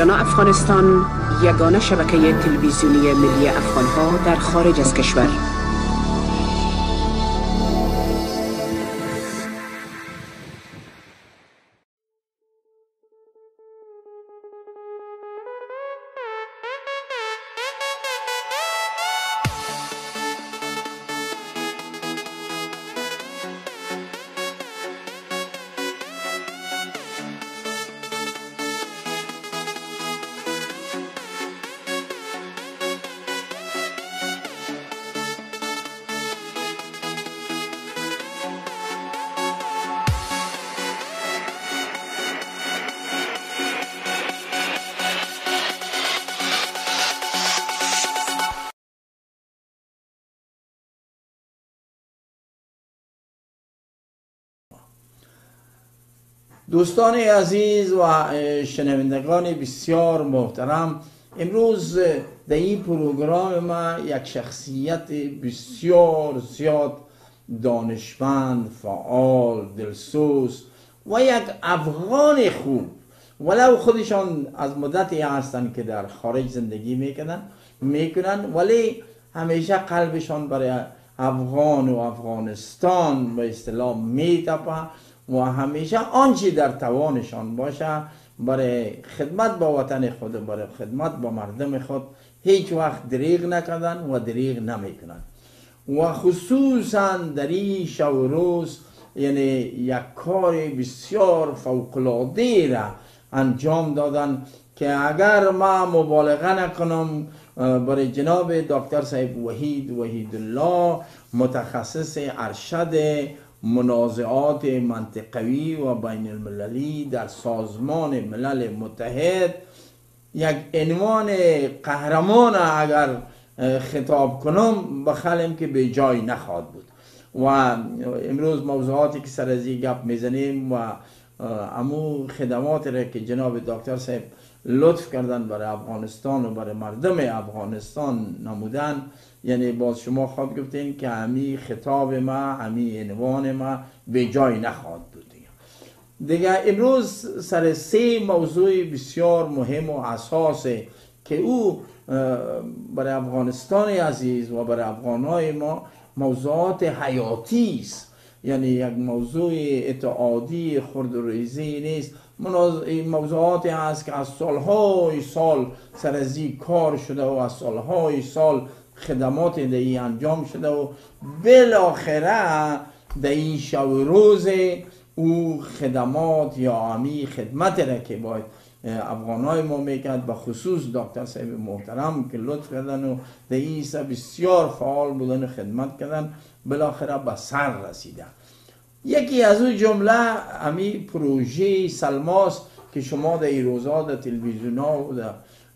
آریانا افغانستان یگانه شبکه تلویزیونی ملی افغانها در خارج از کشور. دوستان عزیز و شنوندگان بسیار محترم امروز در این پروگرام ما یک شخصیت بسیار زیاد دانشمند فعال دلسوز و یک افغان خوب. ولو خودشان از مدتی هستند که در خارج زندگی می‌کنن می‌کنن ولی همیشه قلبشان برای افغان و افغانستان به اصطلاح میتپه. و همیشه آنچه در توانشان باشه برای خدمت با وطن خود برای خدمت با مردم خود هیچ وقت دریغ نکردن و دریغ نمی‌کنن. و خصوصا در این شب روز یعنی یک کار بسیار فوقلاده را انجام دادن که اگر ما مبالغه نکنم برای جناب دکتر صاحب وحید وحید الله متخصص ارشد منازعات منطقوی و بین المللی در سازمان ملل متحد یک عنوان قهرمان اگر خطاب کنم بخلم که به جای نخواهد بود. و امروز موضوعاتی که سر از گپ می‌زنیم و امو خدمات را که جناب دکتر صاحب لطف کردن برای افغانستان و برای مردم افغانستان نمودن یعنی باز شما خواب گفتین که همی خطاب ما همی عنوان ما به جای نخواهد بود دیگه, امروز سر سه موضوع بسیار مهم و اساسه که او برای افغانستان عزیز و برای افغانای ما موضوعات حیاتی است. یعنی یک موضوع اتعادی خرد و ریزی نیست. موضوعاتی هست که از سالهای سال سر کار شده و از سالهای سال خدمات ای انجام شده و بالاخره در این شب روز او خدمات یا عمی خدمت را که باید افغانای ما می‌کرد به خصوص دکتر صاحب محترم که لطف کردن و در این بسیار فعال بودن خدمت کردن بالاخره به سر رسیدن یکی از اون جمله همی پروژه سلماس که شما در این روزا در تلویزیون ها و در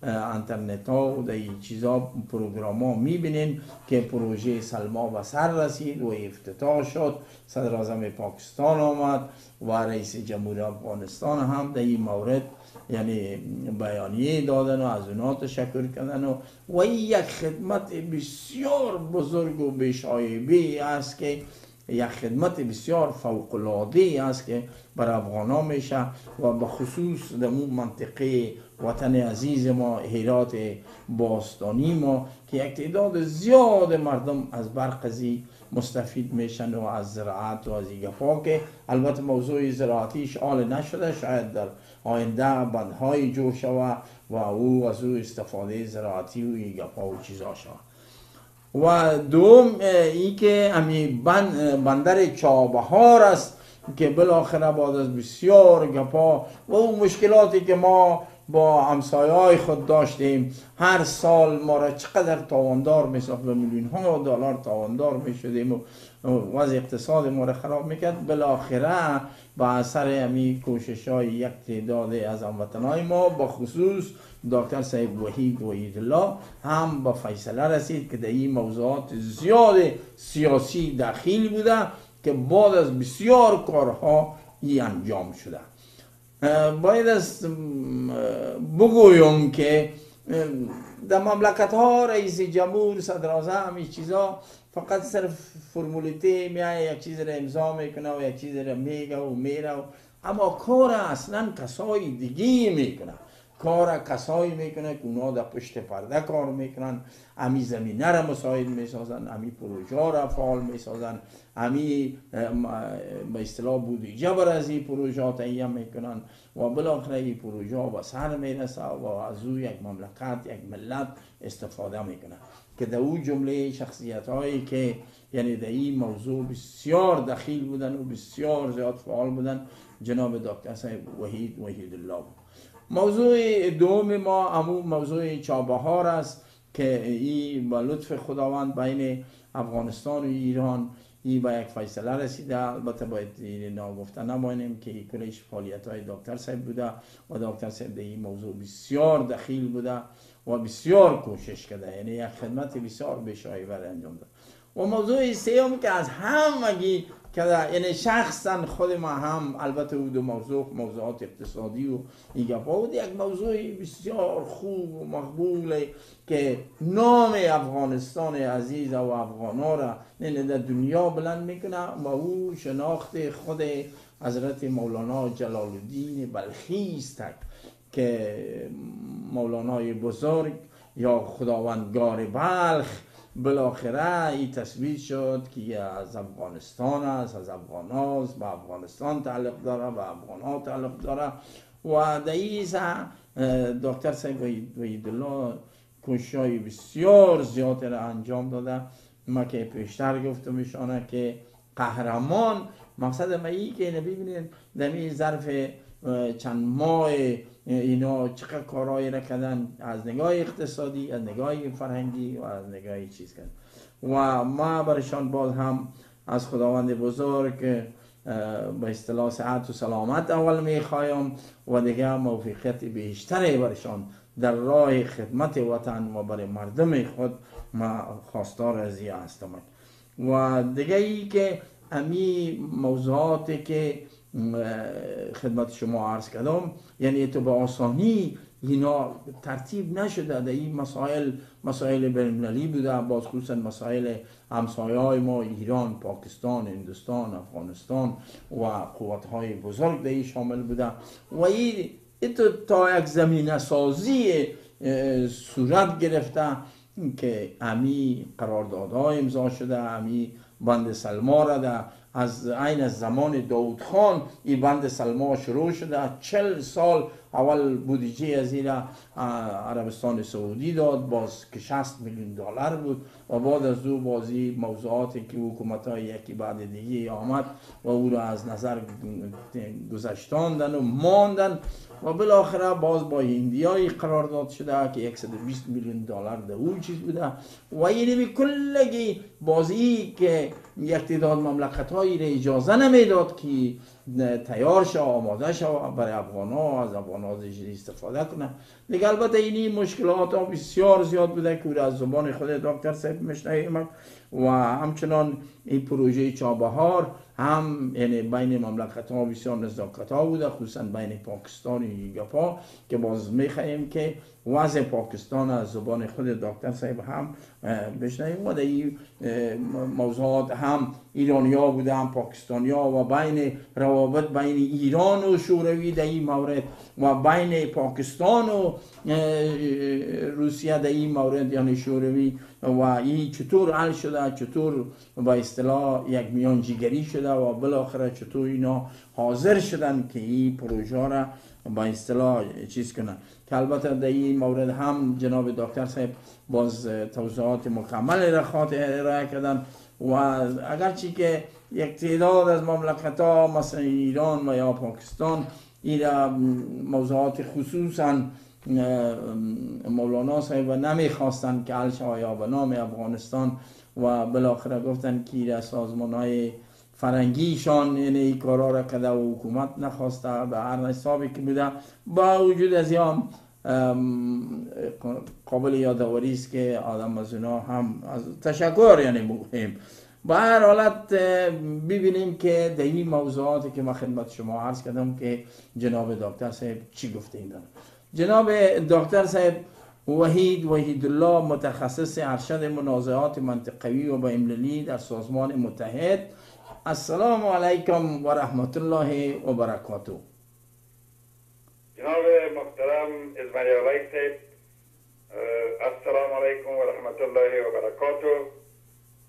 انترنت ها و در این چیزا پروگرام ها می‌بینین که پروژه سلما به سر رسید و افتتاح شد. صدر اعظم پاکستان آمد و رئیس جمهوری افغانستان هم در این مورد یعنی بیانیه دادن و از اونا تشکر کردن و و یک خدمت بسیار بزرگ و بشایبه است که یک خدمت بسیار فوق العاده است که بر افغان میشه و به خصوص در اون منطقه وطن عزیز ما هرات باستانی ما که یک تعداد زیاد مردم از برقزی مستفید میشن و از زراعت و از ایگفا که البته موضوع زراعتیش آل نشده شاید در آینده بندهای جور شود و او از او استفاده زراعتی و ایگفا و چیزا شود و دوم ای که امی بندر چابهار است که بالاخره بعد از بسیار گپا و اون مشکلاتی که ما با همسایه های خود داشتیم. هر سال ما را چقدر تاواندار می به میلیون ها دلار تاواندار می شدیم و وضع اقتصاد ما را خراب می‌کرد. بالاخره با اثر امی کوشش های یک تعداد از هموطنهای ما با خصوص دکتر صاحب وحید وحید الله هم با فیصله رسید که در این موضوعات زیاد سیاسی دخیل بوده که بعد از بسیار کارها ای انجام شده. باید از بگویم که در مملکت ها رئیس جمهور صدر اعظم این چیزا فقط صرف فرمولیته میایه یک چیز را امضا می‌کنه و یک چیز را میگه و میره اما کار اصلا کسای دیگه می‌کنه. کار کسایی می‌کنه که اونا در پشت پرده کار می‌کنن. امی زمینه را مساعد می‌سازن امی پروژه را فعال می‌سازن. امی به اصطلاح بودجه بر از این پروژه تهیه می‌کنن و بالاخره این پروژه به سر می‌رسه و از او یک مملکت یک ملت استفاده می‌کنه. که در او جمله شخصیت هایی که یعنی در این موضوع بسیار دخیل بودن و بسیار زیاد فعال بودن جناب دکتر صاحب وحید وحید الله بود. موضوع دوم ما امو موضوع چابهار است که این با لطف خداوند بین افغانستان و ایران این با یک فیصله رسیده. البته باید ناگفته نمانیم که کلش فعالیت های دکتر صاحب بوده و دکتر صاحب در این موضوع بسیار دخیل بوده و بسیار کوشش کرده. یعنی یک خدمت بسیار بشایور انجام داد. و موضوع سیوم که از همگی که یعنی شخصا خود ما هم البته او دو موضوع موضوعات اقتصادی و این بود. یک موضوع بسیار خوب و مقبول که نام افغانستان عزیز و افغانا را یعنی در دنیا بلند می‌کنه و او شناخت خود حضرت مولانا جلال الدین بلخی است که مولانای بزرگ یا خداوندگار بلخ بالاخره این تصویر شد که از افغانستان است از افغان است به افغانستان تعلق داره به افغان ها تعلق داره. و در دکتر صاحب ویدالله کوششای بسیار زیاد را انجام داده. ما که پیشتر گفتم ایشانه که قهرمان مقصد ما ای که ببینید در ظرف چند ماه اینا چقدر کارهایی کردن از نگاه اقتصادی از نگاه فرهنگی و از نگاه چیز کردن. و ما برشان باز هم از خداوند بزرگ به اصطلاح صحت و سلامت اول می‌خوایم و دیگه موفقیت بیشتری برشان در راه خدمت وطن و برای مردم خود ما خواستار از هستم. و دیگه ای که امی موضوعاتی که خدمت شما عرض کردم. یعنی تو به آسانی اینا ترتیب نشده. در این مسائل مسائل بینالمللی بوده باز خصوصا مسائل همسایه های ما ایران پاکستان هندوستان افغانستان و قوت های بزرگ در شامل بوده. و این تا یک زمین سازی صورت گرفته که امی قراردادها امضا شده امی بند سلما را در از عین از زمان داود خان این بند سلما شروع شده. چل سال اول بودجه از این عربستان سعودی داد باز که 60 میلیون دلار بود و بعد از او بازی موضوعاتی که حکومت های یکی بعد دیگه آمد و او را از نظر گذشتاندن و ماندن و بالاخره باز با هندیایی قرار داد شده که 120 میلیون دلار ده او چیز بوده. و یعنی کلگی بازی که یک تعداد مملکت هایی را اجازه نمی‌داد که تیار شو آماده شو برای افغان ها از افغان ها استفاده کنه. دیگه البته اینی مشکلات ها بسیار زیاد بوده که از زبان خود دکتر صاحب مشنه و همچنان این پروژه چابهار هم یعنی بین مملکت ها بسیار نزداکت ها بوده خصوصا بین پاکستان و ایگپا که باز می‌خواهیم که وضع پاکستان از زبان خود دکتر صاحب هم بشنویم. و در این موضوعات هم ایرانی ها بوده هم پاکستانی ها و بین روابط بین ایران و شوروی در این مورد و بین پاکستان و روسیه در این مورد یعنی شوروی و این چطور حل شده چطور با اصطلاح یک میان جیگری شده. و بالاخره چطور اینا حاضر شدن که این پروژه را با اصطلاح چیز کنن. که البته در این مورد هم جناب دکتر صاحب باز توضیحات مکمل را خاطر ارائه کردن و اگرچه که یک تعداد از مملکت ها مثل ایران و یا پاکستان این موضوعات خصوصا مولانا صاحب نمی‌خواستن که حل یا به نام افغانستان و بالاخره گفتن که سازمان های فرنگیشان یعنی این کارا را کده و حکومت نخواسته به هر حسابی که بوده با وجود از هم قابل یادآوری است که آدم از اونا هم از تشکر یعنی مهم. با هر حالت ببینیم که در این موضوعاتی که ما خدمت شما عرض کردم که جناب دکتر صاحب چی گفته این جناب دکتر صاحب وحید وحید الله متخصص ارشد منازعات منطقوی و بین‌المللی در سازمان متحد السلام علیکم و رحمت الله و برکاته جناب محترم ازمری آقای صاحب السلام علیکم و رحمت الله و برکاته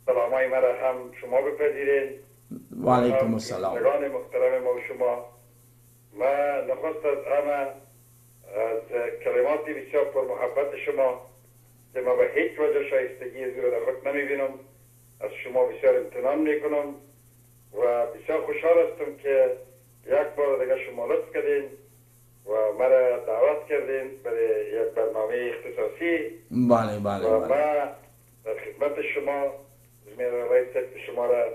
سلام های مرا هم شما بپذیرین و علیکم السلام محترم ما و شما ما نخست از همه از کلمات بسیار پر محبت شما که ما به هیچ وجه شایستگی در خود نمی‌بینم از شما بسیار امتنان می‌کنم و بسیار خوشحال هستم که یک بار دیگه شما لطف کردین و مرا دعوت کردین برای یک برنامه اختصاصی. بله بله و بله. ما در خدمت شما زمین رئیس شما را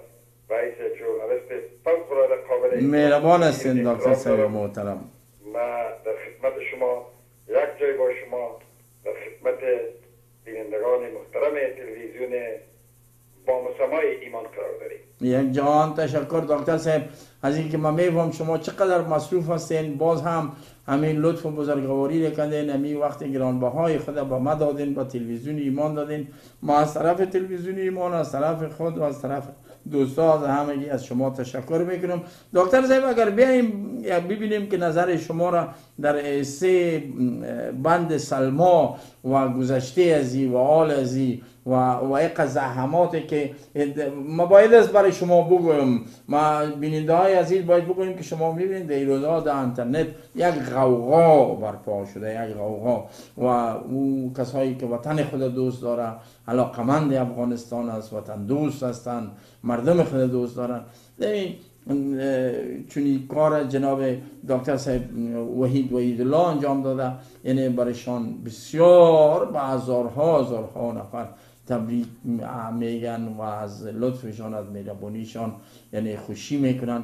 رئیس جورنالیست فوق العاده قابل مهربان هستین دکتر دارم. محترم. ما در خدمت شما یک جای با شما در خدمت بینندگان محترم تلویزیون با مسمای ایمان قرار داریم. یک جهان تشکر دکتر صاحب از اینکه من میفهم شما چقدر مصروف هستین. باز هم همین لطف و بزرگواری رو کردین همین وقت گرانبهای خود به ما دادین به تلویزیون ایمان دادین. ما از طرف تلویزیون ایمان از طرف خود و از طرف دوستا از همگی از شما تشکر می‌کنم. دکتر صاحب اگر بیایم ببینیم که نظر شما را در سه بند سلما و گذشته ازی و آل ازی و و یک زحماتی که ما باید است برای شما بگویم. ما بیننده های عزیز باید بگویم که شما می‌بینید در روزها در اینترنت یک غوغا برپا شده یک غوغا. و او کسایی که وطن خود دوست داره علاقمند افغانستان است وطن دوست هستند مردم خود دوست دارن چونی کار جناب دکتر صاحب وحید وحید الله انجام داده یعنی برایشان بسیار به هزارها هزارها نفر تبریک میگن و از لطفشان از مهربانیشان یعنی خوشی می‌کنن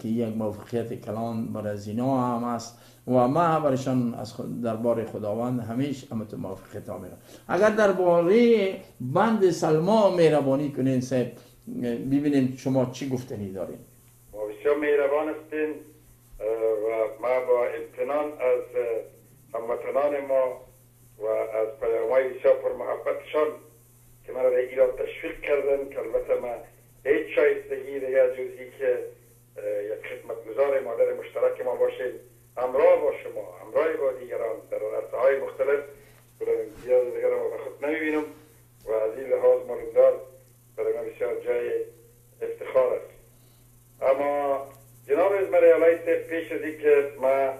که یک موفقیت کلان برای زینا هم است. و ما برایشان از دربار خداوند همیشه امت موفقیت ها میرن اگر درباره بند سلما مهربانی کنین صاحب ببینیم شما چی گفتنی دارین. بسیار مهربان هستین و ما با امتنان از هموطنان ما و از پیامهای بسیار پر محبتشان که من را ایران تشویق کردن که البته ما هیچ شایستگی دیگه جزی که یک خدمتگزار مادر مشترک ما باشیم همراه با شما همراه با دیگران در عرصه های مختلف. برای امتیاز دیگر ما به خود نمی‌بینم و از این لحاظ مالودار برای من بسیار جای افتخار است. اما جناب ازمری علیه پیش از که ما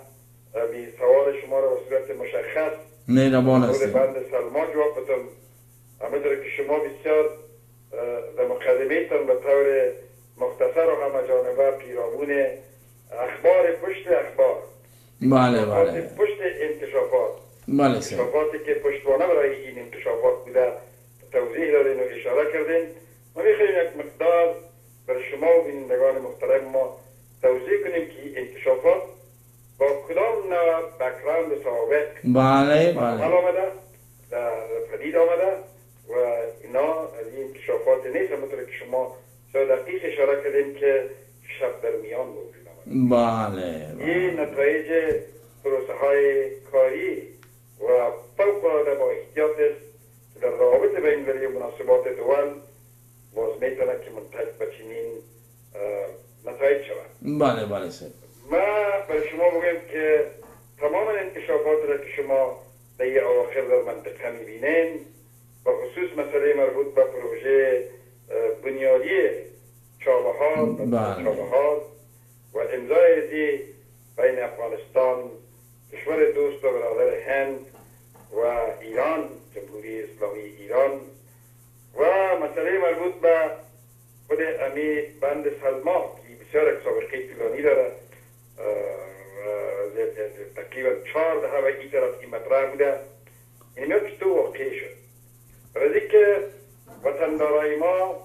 بی سوال شما را به صورت مشخص مهربان هستیم. بند سلما جواب بدم همه که شما بسیار در مقدمیتان به طور مختصر و همه جانبه پیرامون اخبار پشت اخبار. بله بله. پشت انکشافات. بله صاحب انکشافاتی که پشتوانه برای این انکشافات بوده توضیح دادین و اشاره کردین. ما می‌خوایم یک مقدار برای شما و بینندگان محترم ما توضیح کنیم که این انکشافات با کدام نوع بکراند سابق بله بله. آمده در پدید آمده. و اینا از این انکشافات نیست همونطور که شما دقیق اشاره کردین که شب در میان موجود بله بله. این نتایج پروسه های کاری و فوق العاده با احتیاط است که در رابط بین المللی مناسبات دول باز می‌تونه که منتج به چنین نتایج شود. بله بله صاحب ما برای شما بگم که تمام انکشافات را که شما در اواخر در منطقه می‌بینین خصوص مسئله مربوط به پروژه بنیادی چابهار بله. چابهار و امضای ازی بین افغانستان کشور دوست و برادر هند و ایران جمهوری اسلامی ایران و مسئله مربوط به خود امی بند سلما که بسیار یک سابقه طولانی داره تقریبا چهار دهه و این طرف این مطرح بوده این میاد که تو واقع شد از اینکه وطندارای ما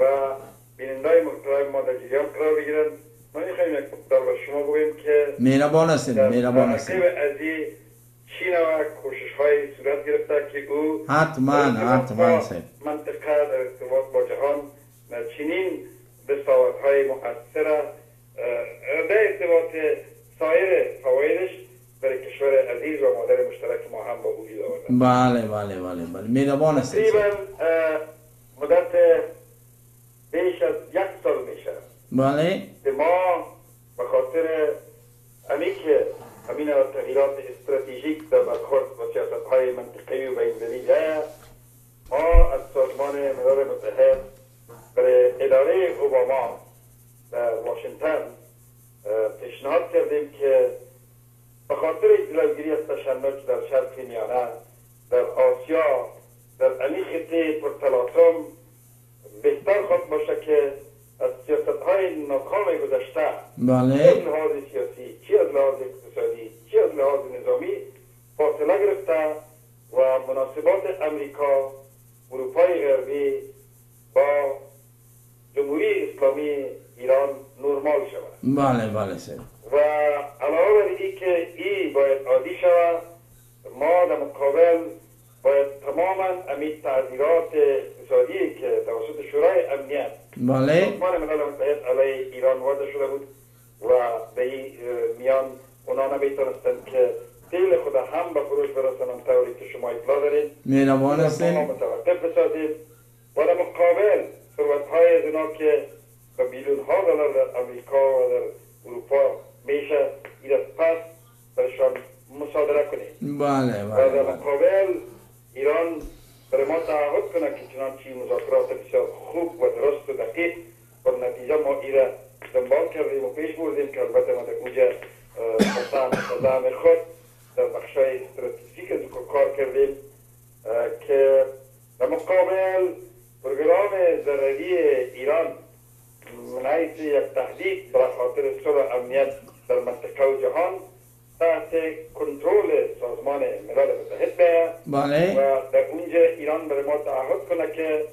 و بینندای محترم ما در جریان قرار بگیرن. ما می‌خوایم یک مقدار به شما بگویم که مهربان هستید در مهربان هستید از این چی نوع کوشش های صورت گرفته که او حتما حتما منطقه در ارتباط با جهان در چنین دستاوردهای مؤثر اه، در ارتباط سایر فوایدش برای کشور عزیز و مادر مشترک ما هم با وجود آورده بله بله بله بله. مهربان هستید. تقریبا مدت بیش از یک سال میشه. بله. ما به خاطر امی که همین تغییرات استراتژیک در برخورد با سیاست های منطقی و بین ما از سازمان ملل متحد برای اداره اوباما در واشنگتن پیشنهاد کردیم که به خاطر جلوگیری از تشنج در شرق میانه در آسیا در امی خطه پرتلاطم بهتر خود باشه که از سیاست های ناکام گذشته بله. چی از لحاظ سیاسی چی از لحاظ اقتصادی چی از لحاظ نظامی فاصله گرفته و مناسبات امریکا اروپای غربی با جمهوری اسلامی ایران نرمال شود. بله بله سر. و علاوه بر که ای باید عادی شود ما در مقابل باید تماما امی تعذیرات اقتصادی که توسط شورای امنیت بله. سازمان ملل متحد علیه ایران وارد شده بود و به این میان اونا نمی‌تونستند که تیل خود هم به فروش برسانند طوری که شما اطلاع دارید. ما هستین. متوقف بسازید و در مقابل ثروت های از اونا که به ها دلار در امریکا و در اروپا میشه این پس برشان مصادره کنید بله بله بله. مقابل ایران برای ما تعهد کنه که چنانچه مذاکرات بسیار خوب و درست و دقیق و نتیجه ما ایره دنبال کردیم و پیش بردیم که البته ما در اونجا زعم خود در بخشای استراتژیک کار کردیم که در مقابل پروگرام ضرری ایران من یک تهدید برای خاطر صلح امنیت در منطقه و جهان تحت کنترل سازمان ملل متحد بله. و در اونجا ایران برای ما تعهد کنه که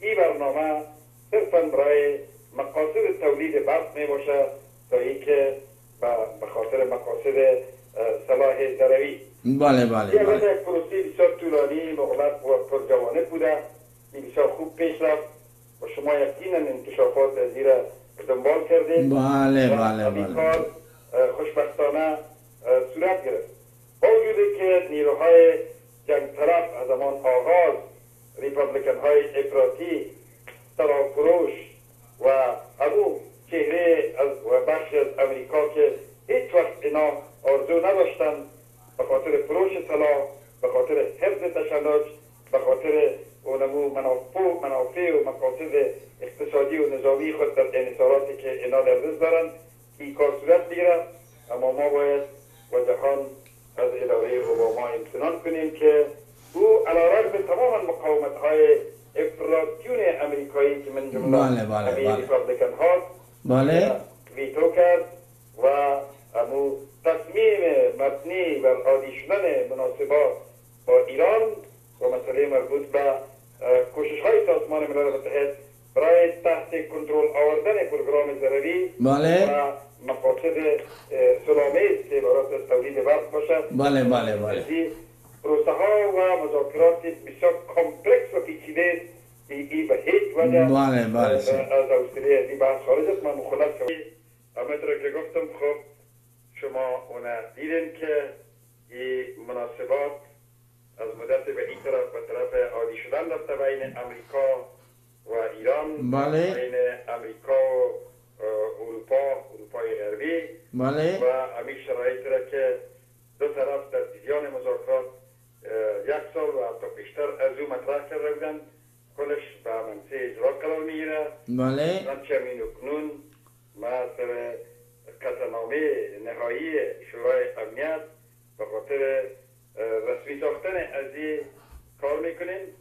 این برنامه صرفا برای مقاصد تولید برق می باشه تا اینکه به- خاطر مقاصد صلاح ضروری بله بله این بله. پروسه بسیار طولانی مغلق و پرجوانه بوده. این بسیار خوب پیش رفت. و شما یقینا انکشافات را دنبال کردید بله بله بله. خوشبختانه صورت گرفت. با وجودی که نیروهای جنگ طرف از زمان آغاز ریپابلیکن های افراطی فروش و همون چهره از و بخشی از امریکا که هیچ وقت اینا آرزو نداشتن به خاطر فروش سلاح به خاطر حفظ تشنج به خاطر اونمو منافع منافع و مقاصد اقتصادی و نظامی خود در انحصاراتی که اینا در دست دارن که این کار صورت بگیره اما ما باید و جهان از اداره اوباما امتنان کنیم که او علیرغم تمام مقاومت های افراطیون امریکایی که من جمله بله، بله، بله. ریپابلیکن ها بله. ویتو کرد و امو تصمیم مبنی بر عادی شدن مناسبات با ایران و مسئله مربوط به کوشش های سازمان ملل متحد برای تحت کنترل آوردن پروگرام ذروی بله. و مقاصد صلح‌آمیز که عبارت از تولید برق باشد. بله بله بله. پروسه ها و مذاکرات بسیار complex و پیچیده است این به هیچ وجه. بله، بله، سر. از حوصله از این بحث خارج است. من مخالف شدم. همونطور که گفتم خب شما اون دیدین که این مناسبات از مدت به این طرف به طرف عادی شدن رفته بین امریکا و ایران. بله. بین امریکا و اروپا اروپای غربی بله. و همین شرایط را که دو طرف در جریان مذاکرات یک سال و حتی بیشتر از او مطرح کرده بودن کلش به منصه اجرا قرار می‌گیره. بله. همین اکنون ما سر قطعنامه نهایی شورای امنیت به خاطر رسمی ساختن از این کار می‌کنیم.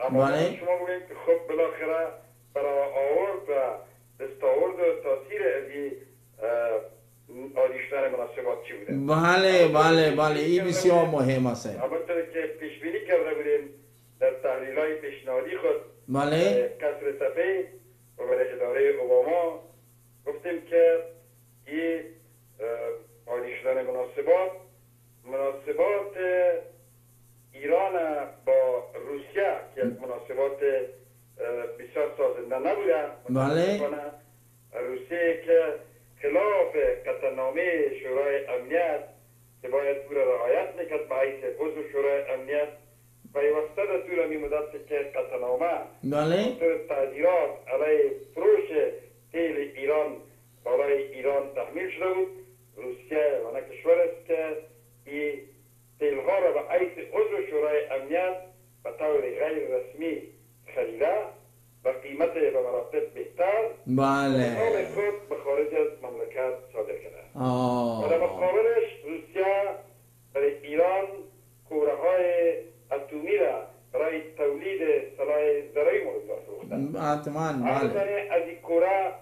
اما بله. شما بگویم که خب بالاخره برای آورد و دستاورد و تاثیر از این اه، عادی شدن مناسبات چی بوده بله بله بله این بسیار مهم است همانطور که پیش بینی کرده بودیم در تحلیل های پیشنهادی خود بله کسر صفحه و اداره اوباما گفتیم که این شدن مناسبات مناسبات ایران با روسیه که مناسبات بسیار سازنده نبوده بله. روسیه که خلاف قطعنامه شورای امنیت که باید او را رعایت می‌کرد به حیث عضو شورای امنیت پیوسته در طول می مدت که قطعنامه بله خاطر تعذیرات علیه فروش تیل ایران بالای ایران تحمیل شده بود روسیه و کشور است که این تیلها را به عیس عضو شورای امنیت به طور غیر رسمی خریده و قیمت به مراتب بهتر. بله. خود به خارج از مملکت صادر کرده و در مقابلش روسیه برای ایران کوره های اتمی را برای تولید سلاح ذرهی مورد فروختن. حتما بله. از این کوره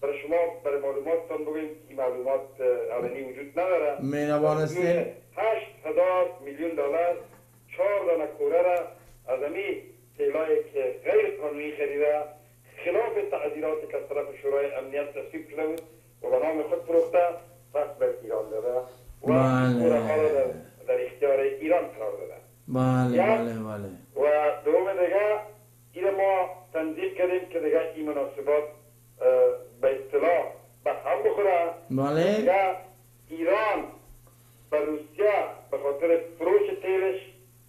برای شما برای معلوماتتان بگویم که این معلومات علنی وجود نداره مهربان هستین. هشت هزار میلیون دلار چهار دانه کوره را از امی تیلایی که غیر قانونی خریده خلاف تعذیرات که از طرف شورای امنیت تصویب شده بود و به نام خود فروخته پس به ایران داده و بله. کوره ها را در, در اختیار ایران قرار داده بله یا- بله بله و دوم دیگه این ما تنظیم کردیم که دیگه این مناسبات اه، به اصطلاح به هم بخوره بله دیگه ایران و روسیه به خاطر فروش تیلش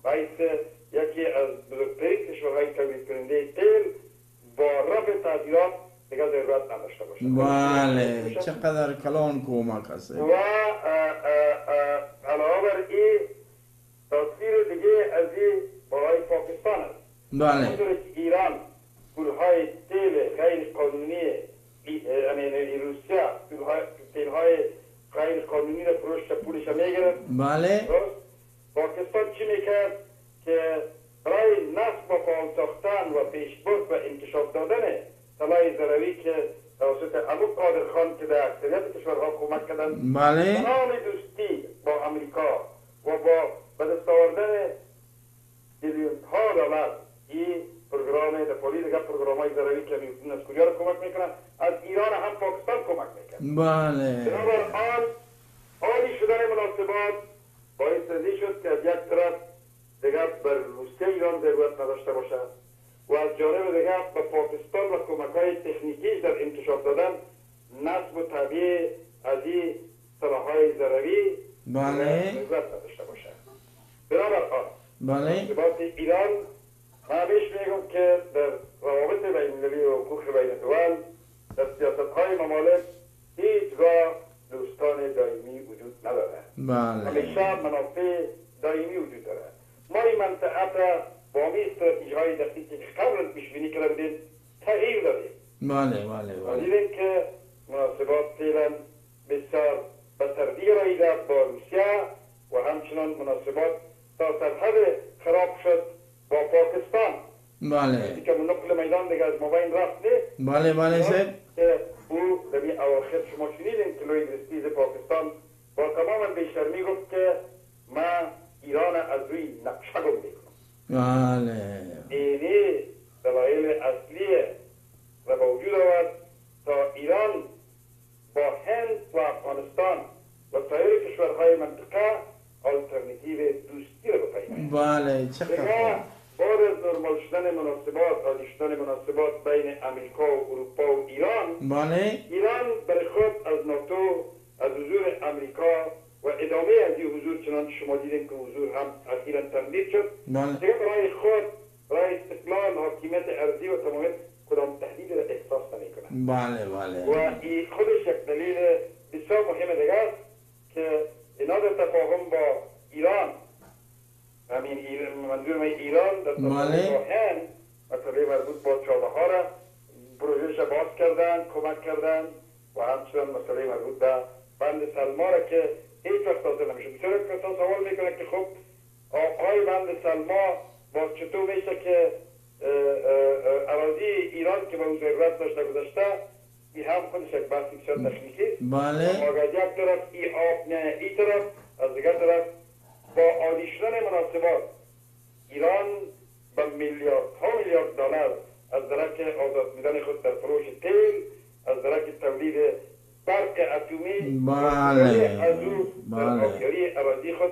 باعث یکی از بزرگترین کشورهای تولید کننده تیل با رفع تعذیرات دیگه ضرورت نداشته باشه بله چقدر کلان کمک هست و اه، اه، اه، علاوه بر این تصویر دیگه از این برای پاکستان است بله همونطور که ایران پولهای تیل غیر قانونی ای- یعنی روسیه پولهای- تیلهای غیر قانونی را فروش پولش می‌گرفت بله درست پاکستان چی می‌کرد که برای نصب و فعال ساختن و پیشبرد و انکشاف دادن طلای ضروری که توسط ابو قادر خان که در اکثریت کشورها کمک کردن بله به نام دوستی با امریکا و با به دست آوردن میلیون ها دلار این پروگرام در پولی دیگه پروگرام های ضروری که می‌تونن از کجا رو کمک می‌کنن از ایران هم پاکستان کمک می‌کنن بله بنابر آن عالی شدن مناسبات باعث از این شد که از یک طرف دیگر بر روسیه ایران نداشته باشد و از جانب دیگر به پاکستان و کمک های تکنیکی در انکشاف دادن نصب و طبیع از این سلاحهای ضروری بله. نداشته باشد بنابر آن بله. ایران من بهش میگم که در روابط بین المللی و حقوق بین الدول در سیاست های ممالک هیچگاه دوستان دائمی وجود نداره بله. همیشه منافع دائمی وجود داره ما این منطقه را با می استراتیجی های دقیقی که قبل پیش بینی کرده تغییر دادیم. بله بله بله. دیدیم که مناسبات فعلا بسیار به رایده با روسیه و همچنان مناسبات تا سرحد خراب شد با پاکستان. بله. که نقل میدان دیگه از مبین رفت نه. بله بله که او این اواخر شما شنیدین که لوی درستیز پاکستان با تمام بیشرمی گفت که من ایران از روی نقشه گم بله. اینی دلایل اصلیه و با وجود آورد تا ایران با هند و افغانستان و سایر کشورهای منطقه آلترنتیو دوستی را بپیماید بله خوب. بعد از نرمال شدن مناسبات عالی شدن مناسبات بین امریکا و اروپا و ایران بله. ایران برای خود از ناتو از حضور امریکا و ادامه از این حضور چنان شما دیدین که حضور هم اخیرا تمدید شد. بله. دیگه برای خود برای استقلال حاکمیت ارضی و تمامیت کدام تهدید را احساس نمی‌کنه بله بله. و این خودش یک دلیل بسیار مهم دیگه است که اینا در تفاهم با ایران همین ایران منظور من ایران در تفاهم بله. با هند مسئله مربوط با چابه را پروژهش باز کردن کمک کردن و همچنان مسئله مربوط به بند سلما را که هیچ وقت حاصل نمیشه بسیار کسان سوال می‌کنه که خب آقای بند سلما باز چطور میشه که اراضی ایران که به اون ضرورت داشته گذاشته این هم خودش یک بحث بسیار تکنیکی است. بله. از یک طرف ای آب نه ای طرف از دیگر طرف با عالی شدن مناسبات ایران به میلیارد ها میلیارد دلار از درک آزاد میدن خود در فروش تیل از درک تولید برق اتمی بله. بله. آبیاری اراضی خود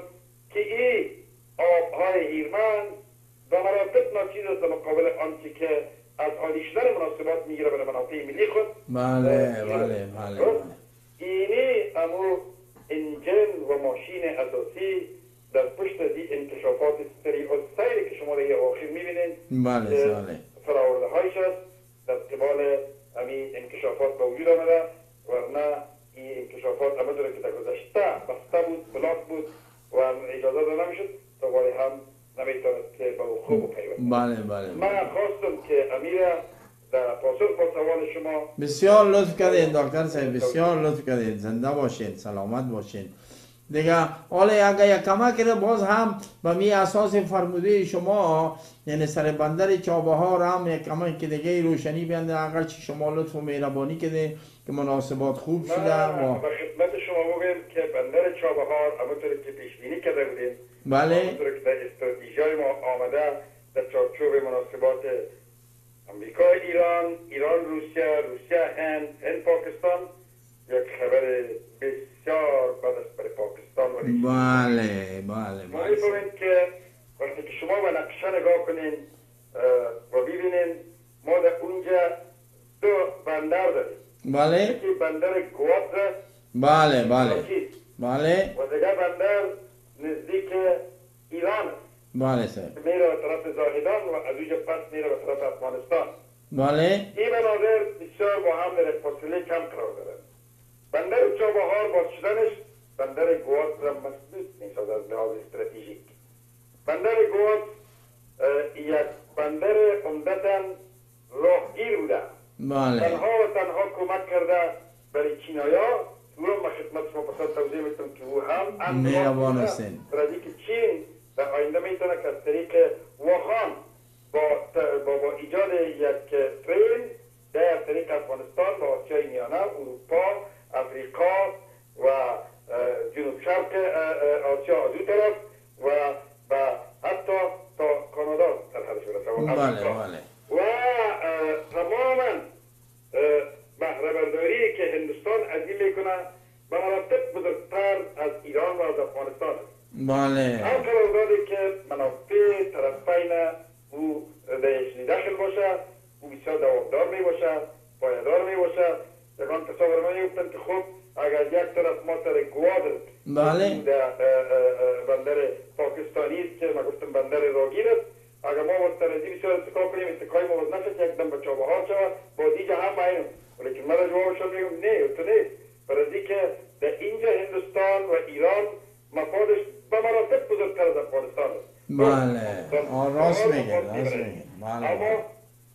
که این آبهای هیرمند به مراتب ناچیز است در مقابل آنچه که از عالی شدن مناسبات می‌گیره برای منافع ملی خود بله بله بله اینی امو انجن و ماشین اساسی در پشت از این انکشافات سری و سیری که شما در یه آخر می‌بینید بله بله فراورده هایش است در قبال همین انکشافات به وجود آمده و نه این انکشافات همه داره که در گذشته بسته بود بلاک بود و اجازه داده نمی‌شد دوباره هم نمی‌تونست که به خوب پیوند بله بله من خواستم که امیر در پاسور با سوال شما بسیار لطف کردین دکتر صاحب بسیار لطف کردین زنده باشین سلامت باشین دیگه حالا اگر یک کمک کرده باز هم به می اساس فرموده شما یعنی سر بندر چابهار هم یک کمک که دیگه روشنی بیانده اگر چی شما لطف و مهربانی کده که مناسبات خوب شده و به خدمت شما بگم که بندر چابهار همونطور که پیش بینی کرده بودیم. بله. همونطور که در استراتژی ما آمده در چارچوب مناسبات امریکا ایران ایران روسیه روسیه هند هند پاکستان. یک خبر بسیار بد است برای پاکستان و. بله بله بله که وقتی که شما به نقشه نگاه کنین و ببینین ما در اونجا دو بندر داریم بله یکی بندر گواتر بله بله بله و دیگر بندر نزدیک ایران بله صاحب میره به طرف زاهدان و از اونجا پس میره به طرف افغانستان بله این مناظر بسیار با هم در فاصله کم قرار دارد بندر چابهار باز شدنش بندر گوات را مسدود می‌سازد از لحاظ استراتژیک بندر گوات اه، یک بندر عمدتا راهگیر بوده بله تنها و تنها کمک کرده برای چینایا او را من خدمت شما پسند توضیح می‌تونم که او هم مهربان. هستین. که چین در آینده می‌تونه که از طریق وخان با, با, با ایجاد یک ترین در طریق افغانستان با آسیای میانه اروپا افریقا و جنوب شرق آسیا از اون طرف و حتی تا کانادا در حدش برسه و بله. بله. و تماما اه، بهره برداری که هندوستان از این می‌کنه به مراتب بزرگتر از ایران و از افغانستان. است بله. هر قراردادی که منافع طرفین او درش داخل باشه او بسیار دوامدار می باشه پایدار می باشه یکان کسا برای گفتن که خب اگر یک طرف ما سر گوادر بله. بندر پاکستانی است که ما گفتم بندر راگیر است اگر ما با سرزی بسیار اتکا کنیم اتکای ما باز نشد یک دم به چابه ها شود با دیگه هم باینم ولیکن من جوابشان میگم نه تو نه برای که در اینجا هندوستان و ایران مفادش به مراتب بزرگتر از افغانستان است بله. آه، راست میگه، راست. میگه. بله، اما.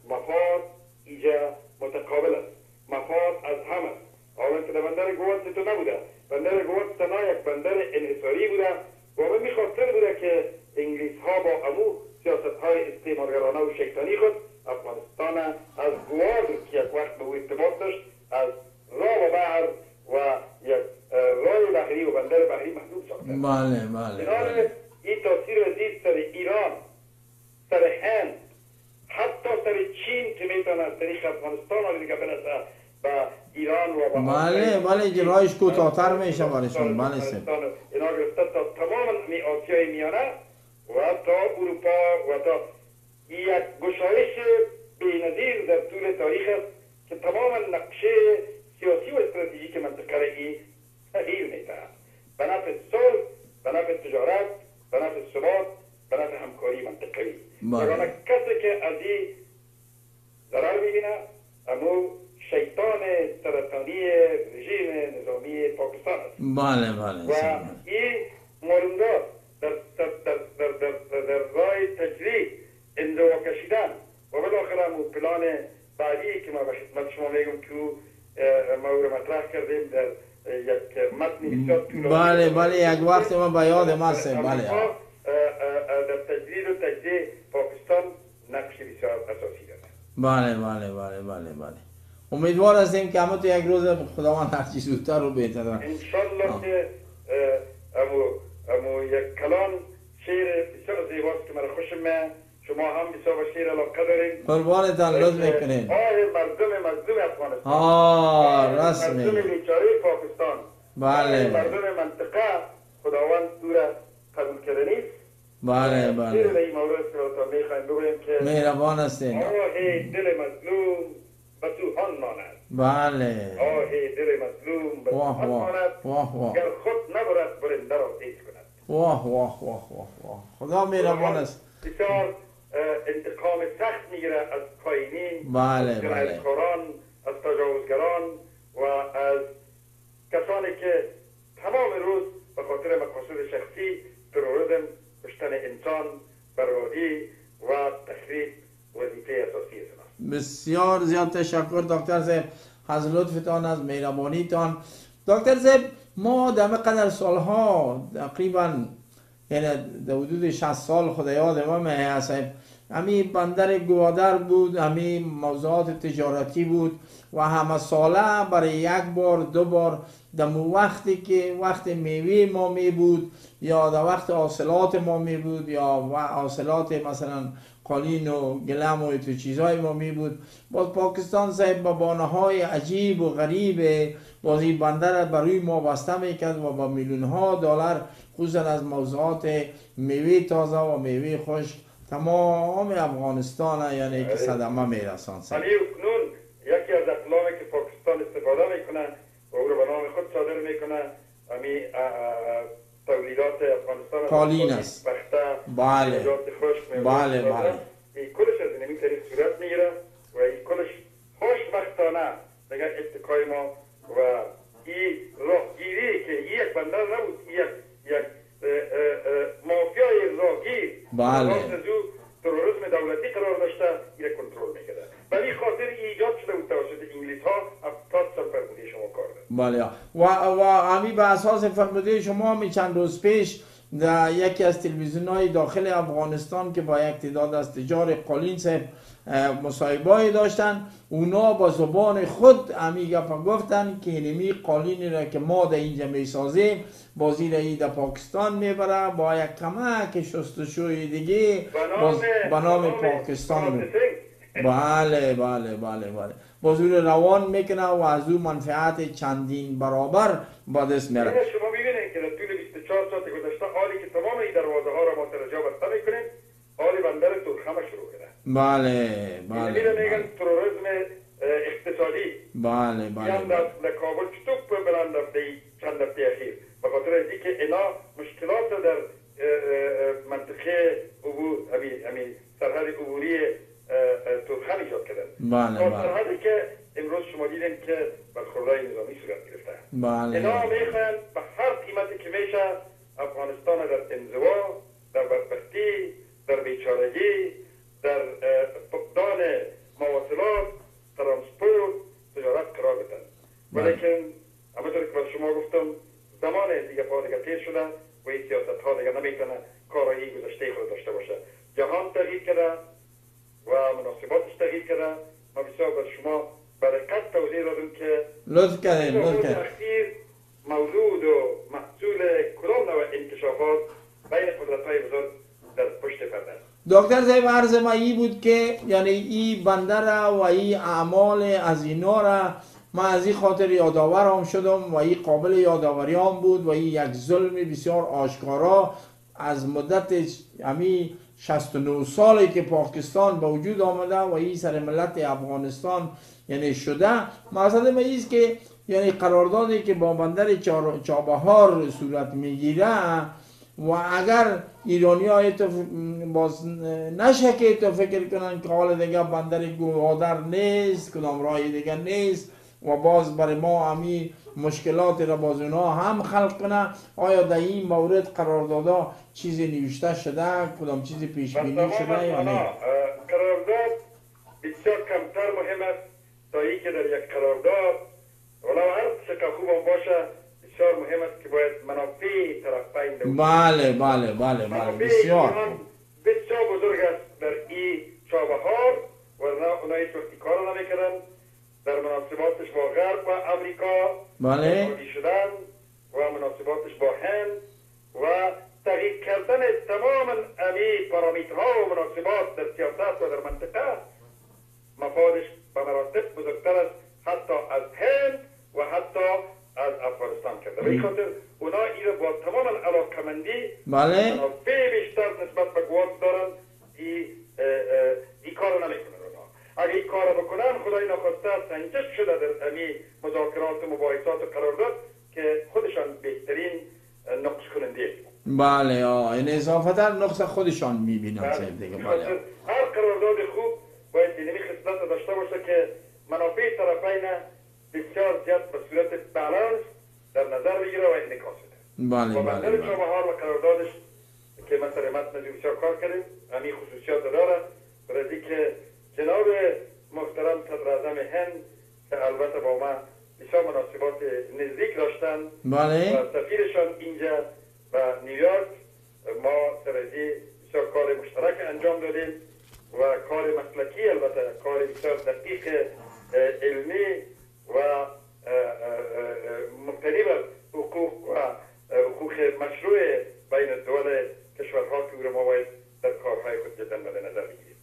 مفاد اینجا متقابل است مفاد از هم است حالا که در بندر گوات تو نبوده. بندر گوات تنها یک بندر انحصاری بوده. و به می خاطر بوده که انگلیس ها با امو سیاست های استعمارگرانه و شیطانی خود افغانستان از گوادر که یک وقت به او ارتباط داشت از راه و بحر و یک راه بحری و بندر بحری محدود ساخته بله بله بله. این تاثیر عزیز سر ایران سر هند حتی سر چین که می‌تونه از طریق افغانستان دیگه برسه به ایران و بله، بله، راهش کوتاه‌تر میشه برایشون. بله، سه. افغانستان و اینا گرفته تا تمام می آسیای میانه و تا اروپا و تا یک گشایش بی‌نظیر در طول تاریخ است که تمام نقشه سیاسی و استراتژیک منطقه را ای تغییر می‌دهد به نفع صلح به نفع تجارت به نفع ثبات به نفع همکاری منطقوی بله. کسی که از این ضرر می‌بینه امو شیطان سرطانی رژیم نظامی پاکستان است بله بله و. این مورندار در, در, در, در, در, در, در راه تجریب انزوا کشیدن و بالاخره همون پلان بعدی که ما به خدمت شما میگم که ما رو مطرح کردیم در یک متن بسیار طولانی. بله بله یک وقت ما به یاد ما است بله در تجدید و تجزیه پاکستان نقش بسیار اساسی داره بله بله بله بله بله امیدوار هستیم که همه تو یک روز خداوند هر چیز زودتر رو بهتر انشالله که امو امو یک کلام شعر بسیار زیباست که مرا خوش میاد شما هم بسیار به شعر علاقه دارین. قربانتان لطف می‌کنین. آه مردم مظلوم افغانستان. آه راست مردم بیچاره پاکستان. بله. مردم منطقه خداوند او را قبول کرده نیست. بله بله. این مورد که تا می‌خوایم بگویم که مهربان هستین. آه دل مظلوم. سوهان ماند بله. آه دل مظلوم به واه واه واه واه. گر خود نبرد برنده را تیز کند. واه واه واه واه واه. خدا مهربان است. بسیار انتقام سخت می‌گیره از پایینین بله، از بله. از تجاوزگران و از کسانی که تمام روز به خاطر مقاصد شخصی نقصان بربادی و تخریب وظیفه اساسی است. بسیار زیاد تشکر دکتر صاحب از لطفتان از مهربانیتان. دکتر صاحب ما در قدر سالها تقریبا یعنی در حدود 60 سال خدا یاد ما هستیم همی بندر گوادر بود همی موضوعات تجارتی بود و همه ساله برای یک بار دو بار در وقتی که وقت میوه ما می بود یا در وقت حاصلات ما می بود یا حاصلات مثلا قالین و گلم و تو چیزهای ما می بود. باز پاکستان صاحب با بانه های عجیب و غریب. بازی بندر برای ما بسته می‌کرد و با میلیون ها دلار خصوصا از موضوعات میوه تازه و میوه خشک تمام افغانستان یعنی که صدمه میرسان علی اکنون یکی از اقلامی که پاکستان استفاده می‌کنه و او رو به نام خود صادر می‌کنه امی تولیدات افغانستان قالین است. بله. بله بله. این کلش از این طریق صورت می‌گیره و این کلش خوشبختانه دیگر اتکای ما و این راهگیری که یک بندر نبود یک یک مافیای راهگیر. بله. تروریسم دولتی قرار داشته یک کنترل می‌کرده ولی خاطر ایجاد شده بود توسط انگلیس ها 70 سال فرموده شما کار بله و و همی به اساس فرموده شما می چند روز پیش در یکی از تلویزیون های داخل افغانستان که با یک تعداد از تجار قالین مصاحبه داشتن. اونا با زبان خود امی گفت گفتن که اینمی قالینی را که ما در اینجا می سازیم بازی را در پاکستان می‌بره با یک کمک شستشوی دیگه به نام پاکستان. بله بله بله بله. بازور روان می‌کنه و از او منفعت چندین برابر با دست میره شما ببینید که در طول 24 ساعت گذشته حالی که تمام این دروازه ها را ما ترجا بسته می‌کنیم حالی بندر ترخمه شروع بله بله اینو میگن تروریسم اقتصادی بله بله یعنی در کابل چطور بلند رفته چند هفته اخیر به خاطر اینکه اینا مشکلات در منطقه عبور امی سرحد عبوری ترخم ایجاد کردن بله بله سرحدی که امروز شما دیدین که برخوردهای نظامی صورت گرفته بله اینا می‌خوان به هر قیمتی که میشه افغانستان در انزوا در بدبختی در بیچارگی در فقدان مواصلات ترانسپورت تجارت قرار بدن ولیکن همونطور که به شما گفتم زمان دیگه پا دیگه تیر شده و این سیاست ها دیگه نمی‌تونه کارایی گذشته خود داشته باشه جهان تغییر کرده و مناسباتش تغییر کرده ما بسیار بر شما برکت توضیح دادم که لطف کردین لطف کردین مولود و محصول کدام نوع انکشافات بین قدرت های بزرگ در پشت پرده دکتر صاحب عرض ما ای بود که یعنی ای بندر و ای اعمال از اینا را ما از این خاطر یادآور هم شدم و ای قابل یادآوری هم بود و ای یک ظلم بسیار آشکارا از مدت همی 69 سالی که پاکستان به وجود آمده و این سر ملت افغانستان یعنی شده. مقصد ما ایست که یعنی قراردادی که با بندر چابهار صورت می‌گیره و اگر ایرانی های تو باز نشه که تو فکر کنن که حال دیگه بندر گوادر نیست کدام راه دیگه نیست و باز برای ما همی مشکلات را باز اونا هم خلق کنه آیا در این مورد قراردادا چیزی نوشته شده؟ کدام چیزی پیش بینی شده یا نه؟ قرارداد بسیار کمتر مهم است تا ای که در یک قرارداد ولو هر چقدر خوب باشه بسیار مهم است که باید منافع طرفین بله بله بله بله بسیار. بسیار بزرگ است. در این چابهار و اونایی وقتی کار نمی‌کردن در مناسباتش با غرب و امریکا بله. شدن و مناسباتش با هند و تغییر کردن تمام امی پارامیترها و مناسبات در سیاست و در منطقه مفادش به مراتب بزرگتر است حتی از هند و حتی از افغانستان کرده به این خاطر اونا این با تمام علاقمندی بله. بیشتر نسبت به گواد دارن. ای, ای کار نمی‌کنن اگه این کار بکنن خدای نخواسته سنجش شده در امی مذاکرات و مباحثات و قرارداد که خودشان بهترین نقص کننده بله آه این اضافتا نقص خودشان می‌بینن بله. دیگه. بله. هر قرارداد خوب باید اینمی خصلت داشته باشه که منافع طرفین بسیار زیاد به صورت بالانس در نظر بگیره و انعکاس بده بله و بله بله. چابهار و قراردادش که مثلا در متن بسیار کار کردیم همین خصوصیات داره. برای که جناب محترم صدر اعظم هند که البته با ما بسیار مناسبات نزدیک داشتن بله. و سفیرشان اینجا و نیویورک ما سرزی بسیار کار مشترک انجام دادیم و کار مسلکی البته کار بسیار دقیق علمی و مبتنی حقوق و حقوق مشروع بین دول کشورها که او را ما باید در کارهای خود جدا مد نظر بگیریم.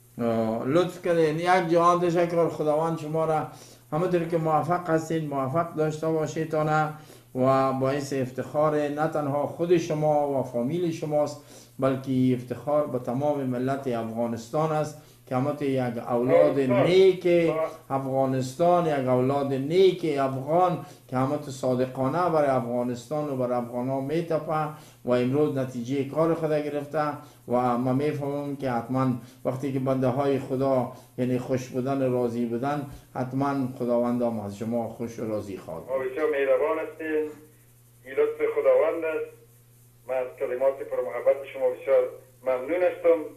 لطف کردین. یک جهان تشکر خداوند شما را. همونطور که موفق هستید موفق داشته باشید تا و باعث افتخار نه تنها خود شما و فامیل شماست بلکه افتخار به تمام ملت افغانستان است. که همت یک اولاد نیک افغانستان یک اولاد نیک افغان که همت صادقانه برای افغانستان و برای افغان ها میتپه و امروز نتیجه کار خود گرفته و ما می‌فهمم که حتما وقتی که بنده های خدا یعنی خوش بودن راضی بودن حتما خداوند هم از شما خوش و راضی خواهد ما بسیار مهربان هستیم لطف خداوند است. من از کلمات پر محبت شما بسیار ممنون هستم.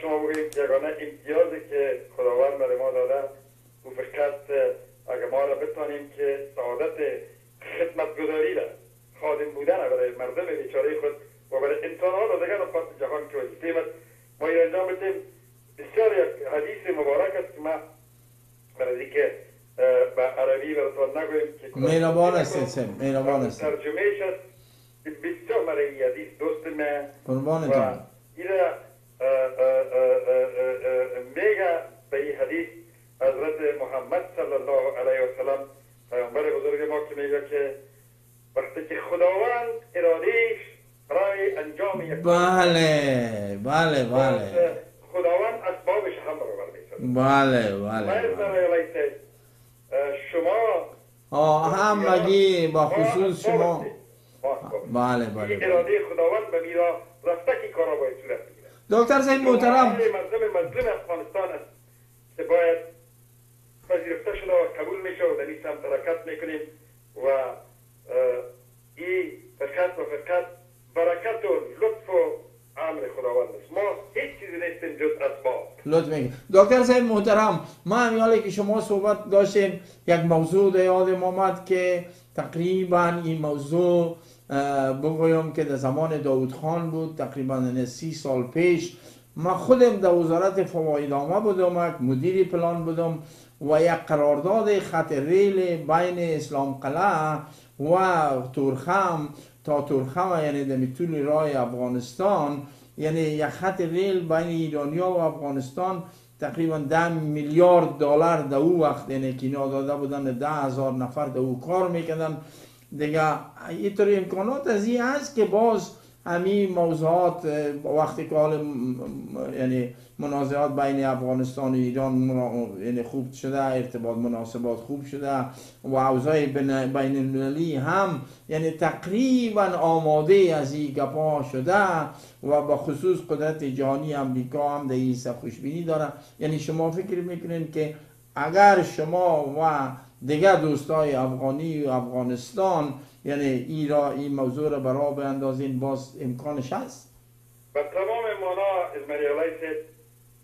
شما که یگانه امتیازی که خداوند برای ما داده او فقط اگر ما را بتانیم که سعادت خدمتگذاری را خادم بودن برای مردم بیچاره خود و برای انسانها و دیگر جهان که وظیفه است. ما این انجام بدیم. بسیار یک حدیث مبارک است که ما برای اه، به عربی براتون نگویم که مهربان هستید مهربان هستید. ترجمهش است. بسیار برای این حدیث دوست من قربانتان و ایره میگه به این حدیث حضرت محمد صلی الله علیه و سلم پیامبر بزرگ ما که میگه که وقتی که خداوند ارادهش برای انجام یک بله بله بله. خداوند اسبابش هم برابر می‌سازه بله بله علیه شما آه هم مگی با خصوص شما. بله بله بله. اراده خداوند به میرا رفته که کارا باید صورت دکتر زین محترم. مردم مظلوم افغانستان است که باید پذیرفته شده و قبول میشه و در این سمت حرکت می‌کنیم و این فقط و فقط برکت و لطف و امر خداوند است. ما هیچ چیزی نیستیم جز اسباب لطف می‌کنم دکتر صاحب محترم ما همین حالی که شما صحبت داشتیم یک موضوع در یادم آمد که تقریبا این موضوع بگویم که در زمان داود خان بود تقریبا سی سال پیش. ما خودم در وزارت فوایدنامه بودم مدیر پلان بودم و یک قرارداد خط ریل بین اسلام قلعه و تورخم تا تورخم یعنی در طول راه افغانستان یعنی یک خط ریل بین ایرانیا و افغانستان تقریبا ده میلیارد دلار در او وقت یعنی که اینا بودن ده هزار نفر در او کار می‌کردن. دیگه اینطور امکانات از این هست که باز همین موضوعات وقتی که حال یعنی منازعات بین افغانستان و ایران یعنی خوب شده ارتباط مناسبات خوب شده و اوضاع بین المللی هم یعنی تقریبا آماده از این گپا شده و با خصوص قدرت جهانی امریکا هم در این خوشبینی داره. یعنی شما فکر می‌کنین که اگر شما و دیگر دوستای افغانی و افغانستان یعنی ای را این موضوع را برا بیندازین باز امکانش هست. و تمام مانا ازمری علیه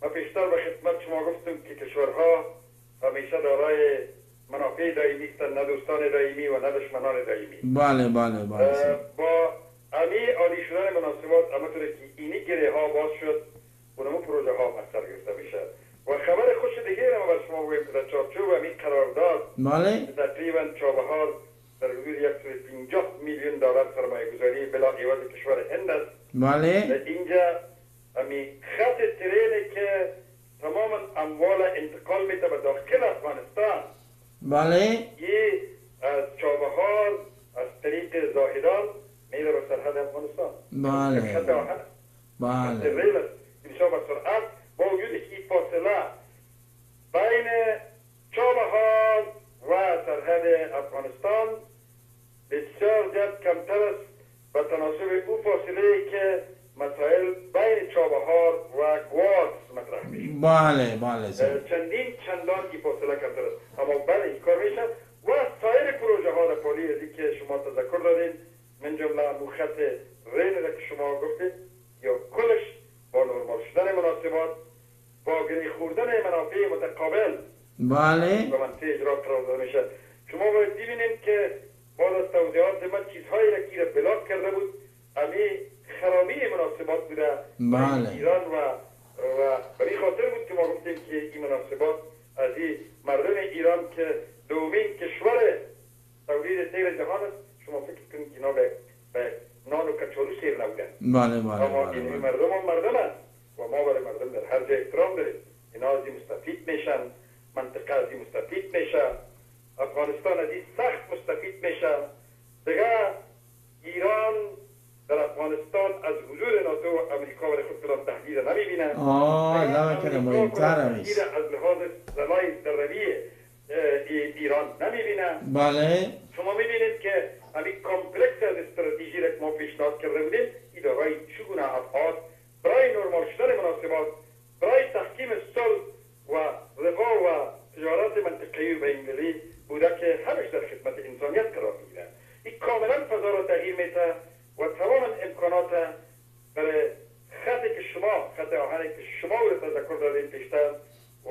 و پیشتر به خدمت شما گفتم که کشورها همیشه دارای منافع دائمی هستند نه دوستان دائمی و نه دشمنان دائمی. بله بله بله. با امی عالی شدن مناسبات همونطور که اینی گره ها باز شد اونمو پروژه ها اثر گرفته میشه. و خبر خوش دیگه رو بر شما بگویم که در چارچوب همین قرارداد بله. تقریبا چابهار در حدود 150 میلیون دلار سرمایه گذاری بلا عوض کشور هند است. بله. اینجا امی خط ترینی که تمام اموال انتقال میده به داخل افغانستان. بله. این از چابهار از طریق زاهدان میره به سرحد افغانستان. بله. خط آهن. بله. ریل بسیار با سرعت با وجود که این فاصله بین چابهار و سرحد افغانستان بسیار زیاد کمتر است و تناسب او فاصله که مسائل بین چابهار و گوارس مطرح میشه بله بله. چندین چندان این فاصله کمتر است. اما بله این کار میشه و سایر پروژه ها را پالی از که شما تذکر دادین من جمله مو خط ریل را که شما گفتید یا با نرمال شدن مناسبات با گری خوردن منافع متقابل. بله. و منطقه اجرا قرار میشه شما باید ببینید که بعد از توضیحات ما چیزهایی را که بلاک کرده بود. امی خرابی مناسبات بوده. بله. ایران و و برای خاطر بود که ما گفتیم که این مناسبات از این مردم ایران که دومین کشور تولید سیر جهان است. شما فکر کنید که اینا به نان و کچالو سیر نبودن بله بله اما بله, بله. مردم هم مردم هست و ما برای مردم در هر جای احترام داریم اینا از مستفید میشن منطقه از مستفید میشه افغانستان از سخت مستفید میشه دیگه ایران در افغانستان از حضور ناتو و امریکا برای خود کدام تهدید نمی‌بینن آه کنه مهمتر تهدید از لحاظ زلای ضروری ایران نمی‌بینن بله شما می‌بینید که همین کمپلکس از استراتژی را که ما پیشنهاد کرده بودیم این چگونه ابعاد برای نرمال شدن مناسبات برای تحکیم صلح و رفاه و تجارت منطقه‌ای و بین‌المللی بوده که همش در خدمت انسانیت قرار می‌گیره این کاملا فضا را تغییر میده و تمام امکانات برای خطی که شما خط آهنی که شما رو تذکر دادید پیشتر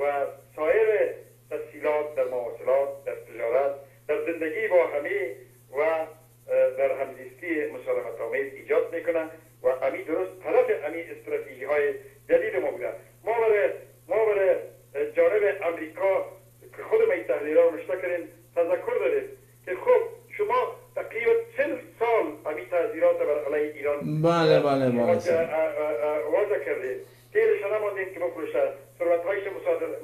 و سایر تسهیلات در مواصلات در تجارت در زندگی با همه و در همزیستی مسالمت آمیز ایجاد می‌کنه و امی درست هدف امی استراتژی های جدید ما بوده. ما برای ما برای جانب امریکا که خود ما این تحلیل‌ها رو نشته کردیم تذکر داریم که خب شما تقریبا چل سال امی تحذیرات بر علیه ایران بله بله بله واضح کردیم. تیلش نماندیم که بفروشه. ثروت هایش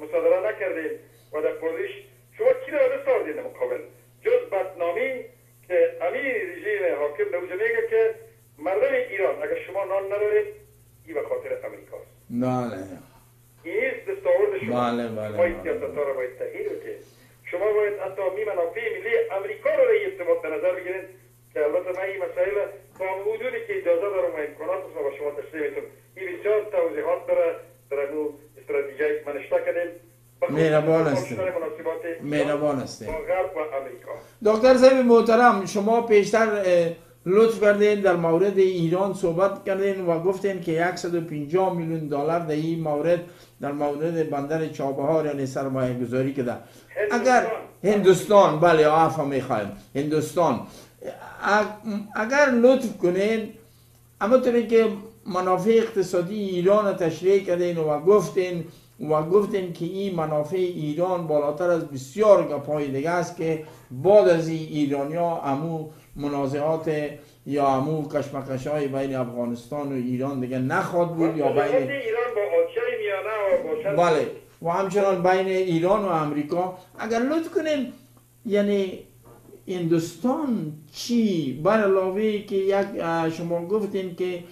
مصادره نکردیم. و در پوزیش شما کی را بساردید مقابل؟ جز بدنامی که امیر رژیم حاکم در اونجا میگه که مردم ایران اگر شما نان ندارید این به خاطر امریکاست بله. این است دستاورد شما. بله، بله، ما این بله. سیاست ها را باید تغییر بدید شما باید حتی می منافع ملی امریکا را در این ارتباط به نظر بگیرید که البته من این مسائل تا حدودی که اجازه دارم و امکانات رو با شما تشریح می‌تونم. این بسیار توضیحات داره. در اینو استراتژی که من اشتا کردیم. به مهربان ایران مهربان امریکا دکتر صاحب محترم شما پیشتر لطف کردین در مورد ایران صحبت کردین و گفتین که 150 میلیون دلار در این مورد در مورد بندر چابهار یعنی سرمایه گذاری کده. اگر هندوستان بله عفو می‌خوایم. هندوستان. اگر لطف کنین اما طوری که منافع اقتصادی ایران را تشریح کردین و گفتین و گفتین که این منافع ایران بالاتر از بسیار گپای دیگه است که بعد از این ایرانیا امو منازعات یا امو کشمکش های بین افغانستان و ایران دیگه نخواد بود یا مناسبات بین ایران با میانه و بله و همچنان بین ایران و امریکا. اگر لطف کنین یعنی هندوستان چی؟ بر علاوه که یک شما گفتین که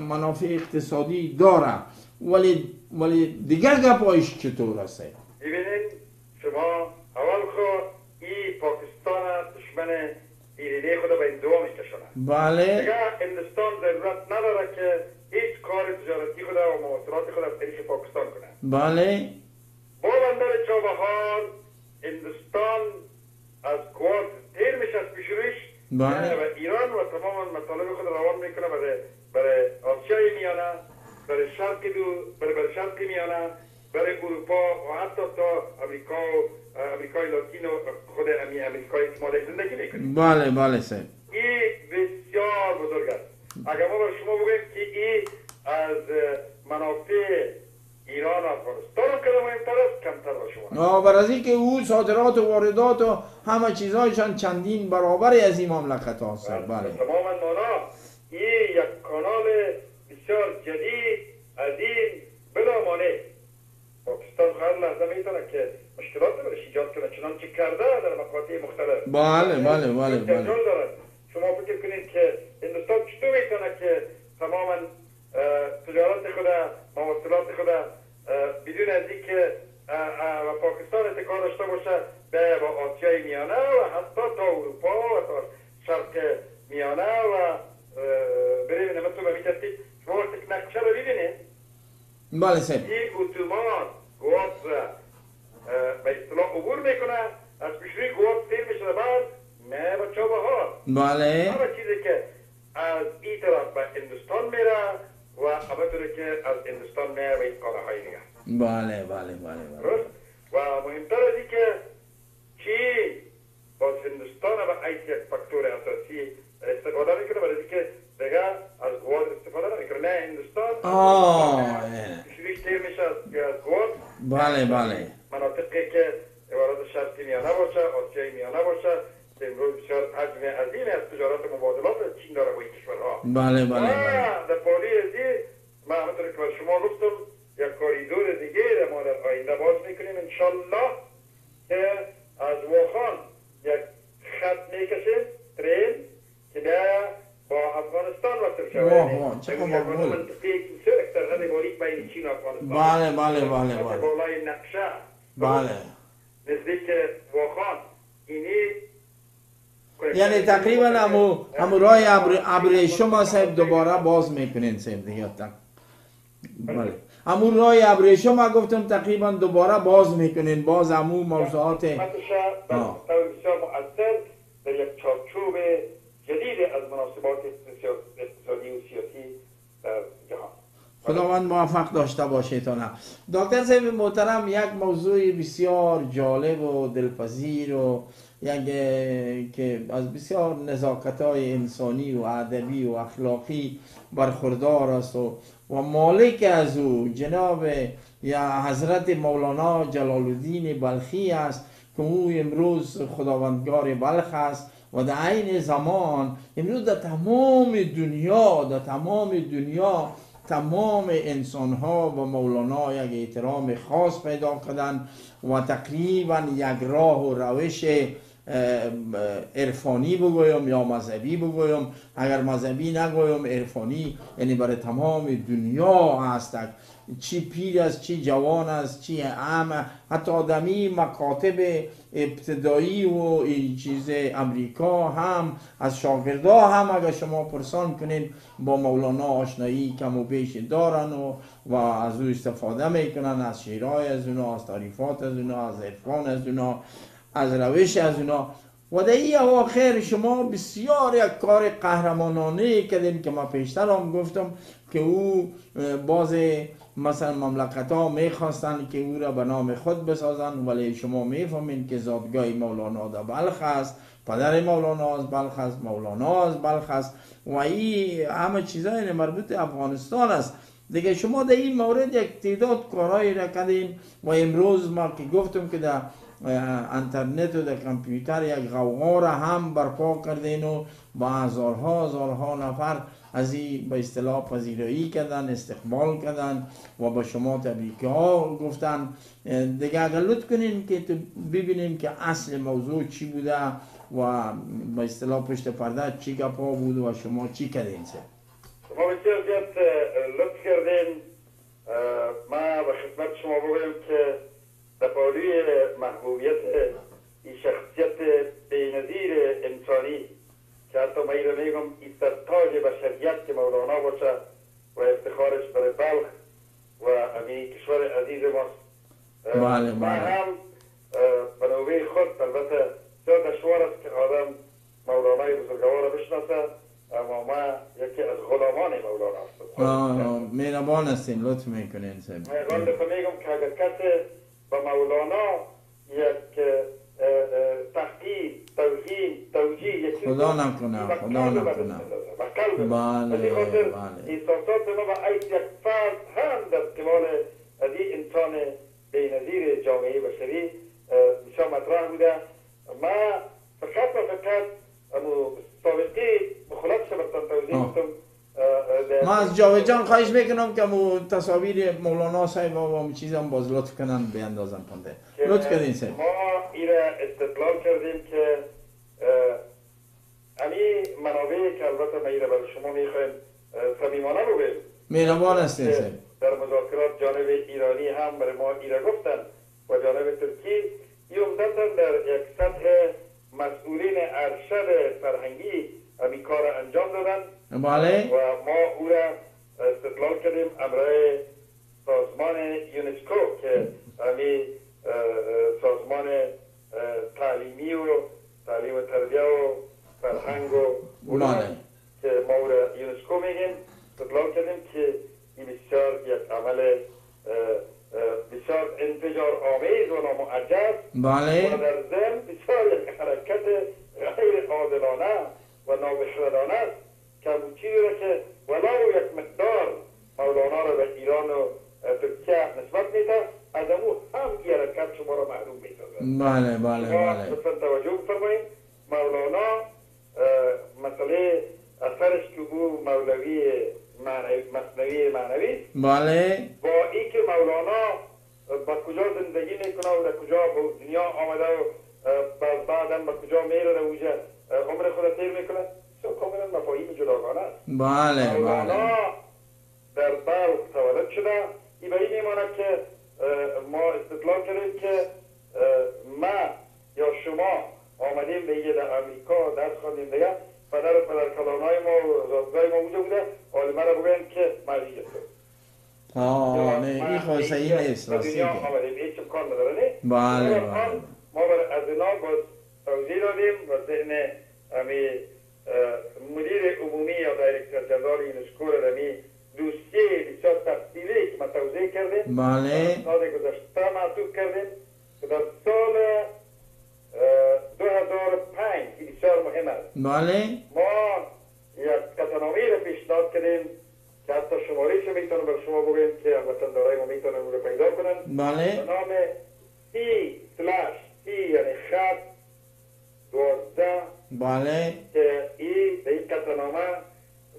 منافع اقتصادی داره ولی ولی دیگر گپایش چطور است؟ ببینید شما اول خود این پاکستان دشمن ایرانی خود به این دو میکشونه بله. دیگه هندوستان ضرورت نداره که هیچ کار تجارتی خود و مواصلات خود از طریق پاکستان کنه بله. با بندر چابهار هندوستان از کوارت تیر میشه از پیش بله. به ایران و تمام مطالب خود روان می‌کنه برای برای آسیای میانه. برای شرق دو برای برای شرق میانه برای اروپا و حتی تا امریکا و امریکای لاتین و خود امی ما در زندگی می‌کنیم. بله بله سر این بسیار بزرگ است. اگر ما بر شما بگوییم که این از منافع ایران افغانستان که مهمتر است کمتر با شما. بر از این که او صادرات و واردات و همه چیزهایشان چندین برابری از این مملکت هست بله. تماما مانا این یک کانال بسیار جدید عظیم بلا مانع پاکستان هر لحظه می‌تونه که مشکلات برش ایجاد کنه. چنانچه کرده در مقاطع مختلف. بله بله بله بله استقلال دارد شما فکر کنید که هندوستان چطور می‌تونه که تماما اه، تجارت خود مواصلات خود اه، بدون از اینکه اه، اه، و پاکستان اتکا داشته باشه به با آسیای میانه و حتی تا اروپا و تا شرق میانه و اه، بریم نمتون به میترتیب شما وقتی که نقشه رو ببینید بله سر این اتومان گوات را اه، به اصطلاح عبور می‌کنه از پیشروی گوات سیر میشه بعد نه با چابهار بله همه چیزی که از این طرف به هندوستان میره و همطور که از هندوستان میه و این قاره های دیگه بله بله بله بله درست و مهمتر از این که چین باز هندوستان و عیس یک فاکتور اساسی استفاده می‌کنه برای اینکه دیگه از گواد استفاده نمی‌کنه نه هندوستان آه اه. کشیدش دیر میشه از از گواد بله بله مناطقی که عبارت شرقی میانه باشه آسیای میانه باشه که امروز بسیار حجم عظیم از تجارت مبادلات چین داره با این کشورها بله بله بله و در پالی ازی ما همونطور که به شما گفتم یک کاریدور دیگه را ما در آینده باز می‌کنیم انشالله که از وخان یک خط می‌کشیم ترین که بیا با افغانستان وصل شود واه، واه، چه یعنی مقبول. یک منطقه که بسیار اکثر باریک بین چین و افغانستان بله بله بله حتی بله بالای نقشه بله نزدیک واخان اینی یعنی تقریبا همو همو راه ابر ابریشم ما صاحب دوباره باز می‌کنین صاحب دیگه. بله. همو راه ابریشم ما گفتم تقریبا دوباره باز می‌کنین باز همو موضوعات در یک چارچوب جدید از مناسبات اقتصاد- اقتصادی و سیاسی در جهان. خداوند موفق داشته باشه تا نه. دکتر صاحب محترم یک موضوع بسیار جالب و دلپذیر و اه، که از بسیار نزاکت های انسانی و ادبی و اخلاقی برخوردار است و و مالک از او جناب یا حضرت مولانا جلال الدین بلخی است که او امروز خداوندگار بلخ است و در عین زمان امروز در تمام دنیا در تمام دنیا تمام انسان ها و مولانا یک احترام خاص پیدا کردن و تقریبا یک راه و روش عرفانی بگویم یا مذهبی بگویم. اگر مذهبی نگویم عرفانی یعنی برای تمام دنیا هستک چی پیر است چی جوان است چی اعم حتی آدمی مکاتب ابتدایی و این چیز امریکا هم از شاگردا هم اگر شما پرسان کنین با مولانا آشنایی کم و بیش دارن و, و از او استفاده می‌کنن از شعرهای از اونا از تعریفات از اونا از عرفان از اونا. از روش از اونا و در این اواخر شما بسیار یک کار قهرمانانه کردین که ما پیشتر هم گفتم که او باز مثلا مملکت ها می‌خواستن که او را به نام خود بسازن ولی شما می‌فهمین که زادگاه مولانا در بلخ است پدر مولانا از بلخ است مولانا از بلخ است. و این همه چیزای مربوط افغانستان است. دیگه شما در این مورد یک تعداد کارهایی را کردین. و امروز ما که گفتم که در انترنت و در کامپیوتر یک غوغا را هم برپا کردین و با هزارها هزارها نفر از این به اصطلاح پذیرایی کردن استقبال کردن و به شما تبریک ها گفتن. دیگه اگر لطف کنین که تو ببینیم که اصل موضوع چی بوده و به اصطلاح پشت پرده چی گپا بود و شما چی کردین سه. شما بسیار زیاد لطف کردین. ما به خدمت شما بگویم که پالی محبوبیت این شخصیت بینظیر انسانی که حتی رو میگم این تاج بشریت که مولانا باشه و افتخارش برای بلخ و همین کشور عزیز ماست. بله، بله. هم به نوبه خود البته بسیار دشوار است که آدم مولانای بزرگوار بشناسه اما ما یکی از غلامان مولانا هستم آه، مهربان هستین لطف می‌کنین من دفعه میگم که اگر کسی به مولانا یک تحقیق توهین توجیه یک چیز خدا نکنه، به خدا نکنه. قلب. بله، بله. احساسات ما و عیس یک فرد هم در قبال از این انسان بینظیر جامعه بشری بسیار مطرح بوده ما فقط و فقط امو سابقه بخلاف شبستان توضیح ما از جاوید جان خواهش می‌کنم که مو تصاویر مولانا صاحب و اون چیز هم باز لطف کنن بیاندازن پنده لطف کردین سه ما این را استدلال کردیم که امی منابعی که البته ما این را برای شما می‌خوایم صمیمانه بگویم مهربان هستین در مذاکرات جانب ایرانی هم برای ما این را گفتن و جانب ترکی این عمدتا در یک سطح مسئولین ارشد فرهنگی امی کار انجام دادن. بله و ما او را استدلال کردیم امرای سازمان یونسکو که همی اه، سازمان تعلیمی و تعلیم و تربیه و فرهنگ و بله. که ما او را یونسکو میگیم و استدلال کردیم که این بسیار یک عمل بسیار انفجار آمیز و نامعجب بله و در ضمن بسیار یک حرکت غیر عادلانه و نابخردانه است چیزی را که ولو یک مقدار مولانا را به ایران و ترکیه نسبت میده. از امو هم این حرکت شما را محروم می‌سازد بله بله بله. لطفا توجه بفرمایید. مولانا مسئله اثرش که او مولوی معنوی مصنوی معنوی. بله. با ای که مولانا با کجا زندگی می‌کنه و در کجا به دنیا آمده و بعدم به کجا میره در اوجه عمر خود تیر می‌کنه؟ کاملا مفاهیم جداگانه است. بله بله. در بلخ تولد شده. این به این میماند که ما استدلال کردیم که ما یا شما آمدیم به در امریکا درس خواندیم دیگه. پدر و پدر کلانهای ما و زادگاه ما اونجا بوده. حالا مرا بگوین که مریض است. آه نه این خواسته این نیست راستی که. بله، ما بله. ما برای از اینا باز توضیح دادیم و ذهن امی مدیر عمومی یا دایرکتر جنرال یونسکو را امی دوسیه بسیار تفصیلی که ما توضیح کردیم بله سال گذشته معطوف کردیم که در سال اه، 2005 که بسیار مهم است بله ما یک قطعنامه را پیشنهاد کردیم که حتی شمارش می‌تونم بر شما بگویم که وطندارای ما می‌تونن اون رو پیدا کنن به بله نام سی سلاش سی یعنی خط دوازده بله که ای به این قطعنامه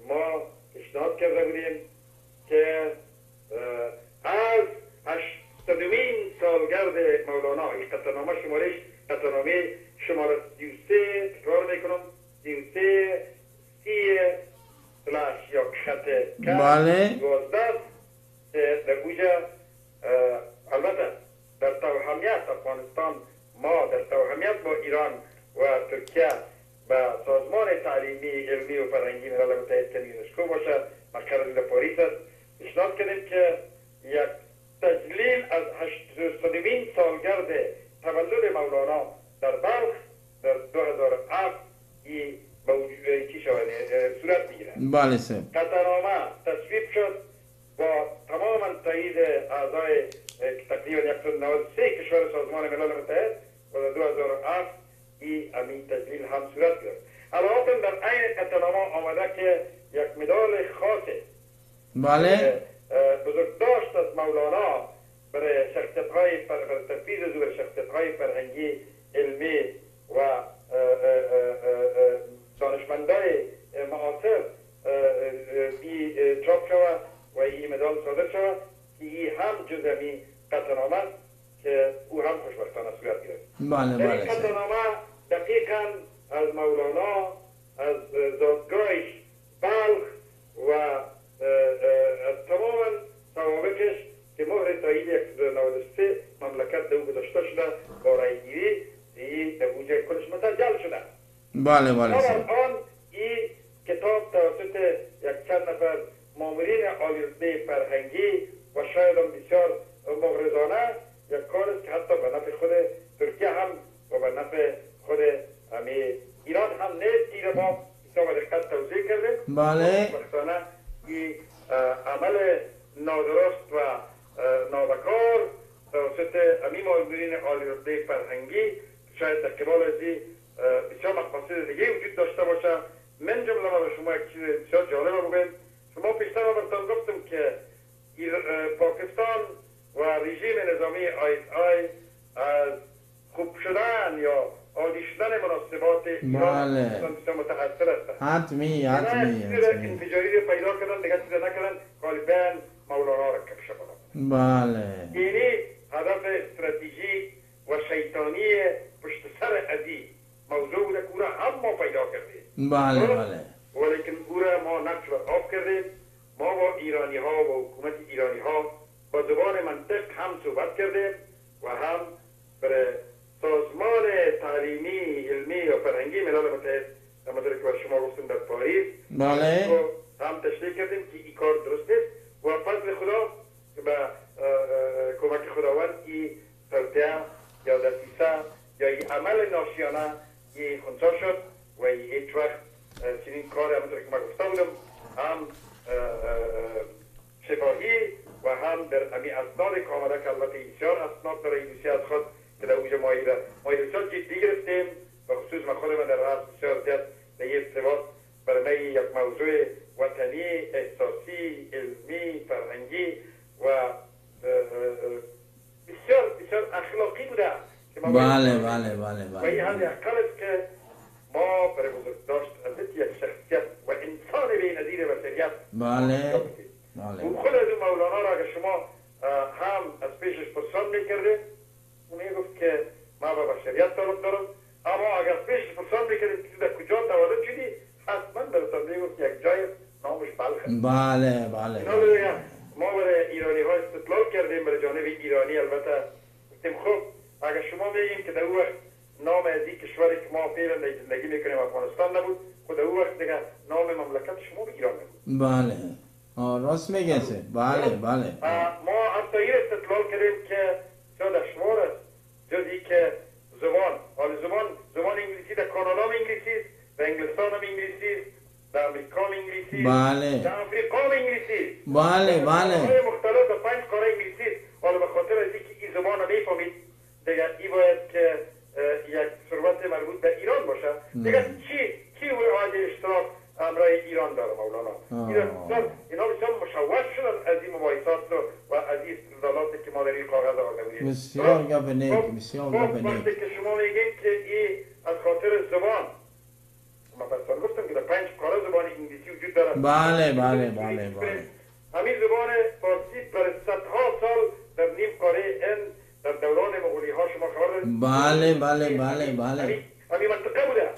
ما پیشنهاد کرده بودیم که از هشتمین سالگرد مولانا این قطعنامه شمارش قطعنامه شماره 33 تکرار می‌کنم 33 سی سلاش یا خط بله. دوازده که در اوجه اه، البته در توهمیت افغانستان ما در توهمیت با ایران و ترکیه به سازمان تعلیمی علمی و فرهنگی ملل متحد که یونسکو باشه در پاریس است. پیشنهاد کردیم که یک تجلیل از هشتمین سالگرد تولد مولانا در بلخ در 2007 ای به وجود چی شود صورت می‌گیرد بله سر. قطعنامه تصویب شد با تماما تایید اعضای تقریبا 193 کشور سازمان ملل متحد. و در 2007 ای امین تجلیل هم صورت گرفت. علاوه در عین قطعنامه آمده که یک مدال خاصه بله. اه، بزرگداشت از مولانا برای شخصیت های تفیز او برای شخصیت های فرهنگی علمی و دانشمندای معاصر بی چاپ شود و این مدال صادر شود که این هم جز امی قطعنامه است. او هم خوشبختانه صورت گرفت. بله این بله سر قطعنامه دقیقا از مولانا از اه، زادگاهش بلخ و از تماما ثوابتش که مهر تایید 193 مملکت در او گذاشته شده با رایگیری این در اونجا کلش مسجل شده. بله بله سر. الان این کتاب توسط یک چند نفر مامورین عالی فرهنگی و شاید هم بسیار مغرضانه یک کار است که حتی به نفع خود ترکیه هم و به نفع خود امی ایران هم نیست ما بسیار با دقت توضیح کردیم بله. اه، عمل نادرست و نابکار توسط امی مامورین عالی رتبه فرهنگی شاید در قبال از بسیار مقاصد دیگه وجود داشته باشه. من جمله ما به شما یک چیز بسیار جالب بگویم. شما پیشتر ما برتان گفتم که پاکستان و رژیم نظامی آی آی از خوب شدن یا عادی شدن مناسبات ایران متأثر هستند حتمی حتمی انفجاری رو پیدا کردن دیگه چیز نکردن. غالبا مولانا را کفش کنن بله. یعنی هدف استراتژیک و شیطانی پشت سر ازی موضوع بوده که او را هم ما پیدا کردیم. بله بله. ولیکن او را ما نقش و آب کردیم. ما با ایرانی ها و حکومت ایرانی منطق هم صحبت کردیم و هم برای سازمان تعلیمی علمی و فرهنگی ملل متحد همونطور که شما گفتم در پاریس بله. هم تشریح کردیم که این آورده بودیم بسیار گپ نیک خب، بسیار خب، گپ نیک. که شما میگین که این از خاطر زبان ما پس گفتم که در پنج کار زبان انگلیسی وجود داره بله بله بله بله. همین زبان فارسی برای صدها سال در نیم قاره هند در دوران مغولی ها شما خبر دارید؟ بله بله بله بله. همین منطقه بوده.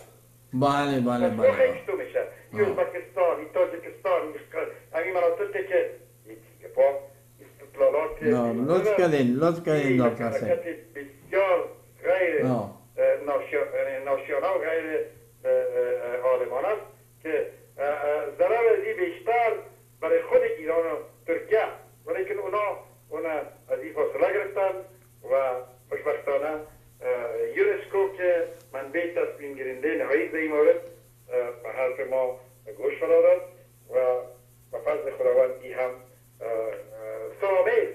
بله بله بله. خیلی میشه. ازبکستان تاجکستان همین مناطقی که پا استطلالات لطف کردین لطف کردین دکتر بسیار غیر ناشیانه و غیر عالمانه است که ضرر از بیشتر برای خود ایران و ترکیه ولیکن اونا اونا از این فاصله گرفتن و خوشبختانه یونسکو که منبع تصمیم گیرنده نهایی در این مورد به حرف ما گوش فراداد و به فضل خداوند ای هم سامیز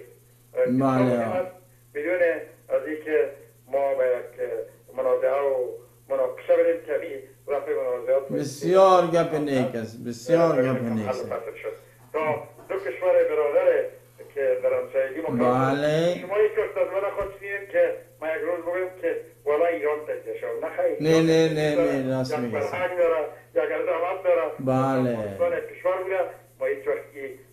بله. بدون از اینکه ما به یک منازعه و مناقشه بریم که می رفع منازعات بسیار گپ نیک است. بسیار گپ نیک است. تا دو کشور برادر که در همسایگی بله. شما یک از من خواستین که ما یک روز بگویم که والا ایران تجزیه شد نه نه نه نه نه راست میگه یک فرهنگ داره یک داره. بله. کشور بوده. ما هیچ وقت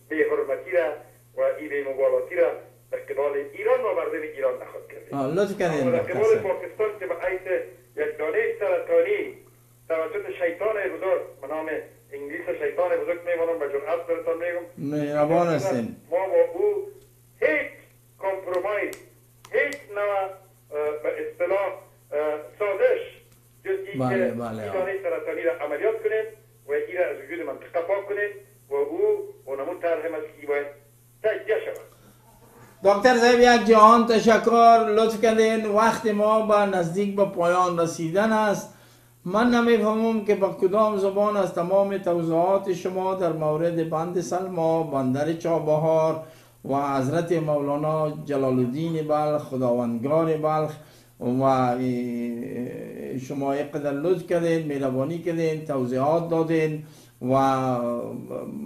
بی حرمتی را و ای بی مبالاتی را در قبال ایران و مردم ایران نخواد کردیم لطف کردین در قبال پاکستان که به عیس یک دانه سرطانی توسط شیطان بزرگ به نام انگلیس شیطان بزرگ میمانم به جرأت براتون میگم. مهربان هستین. ما با او هیچ کمپرومایز هیچ نوع به اصطلاح سازش جز این بله که بله. این سرطانی را عملیات کنیم و این را از وجود منطقه پاک کنیم و او اونمون طرح مسیحی باید تجزیه شود. دکتر صاحب یک جهان تشکر. لطف کردین. وقت ما به نزدیک به پایان رسیدن است. من نمی‌فهمم که با کدام زبان از تمام توضیحات شما در مورد بند سلما بندر چابهار و حضرت مولانا جلال الدین بلخ خداوندگار بلخ و شما قدر لطف کردین مهربانی کردین توضیحات دادین. و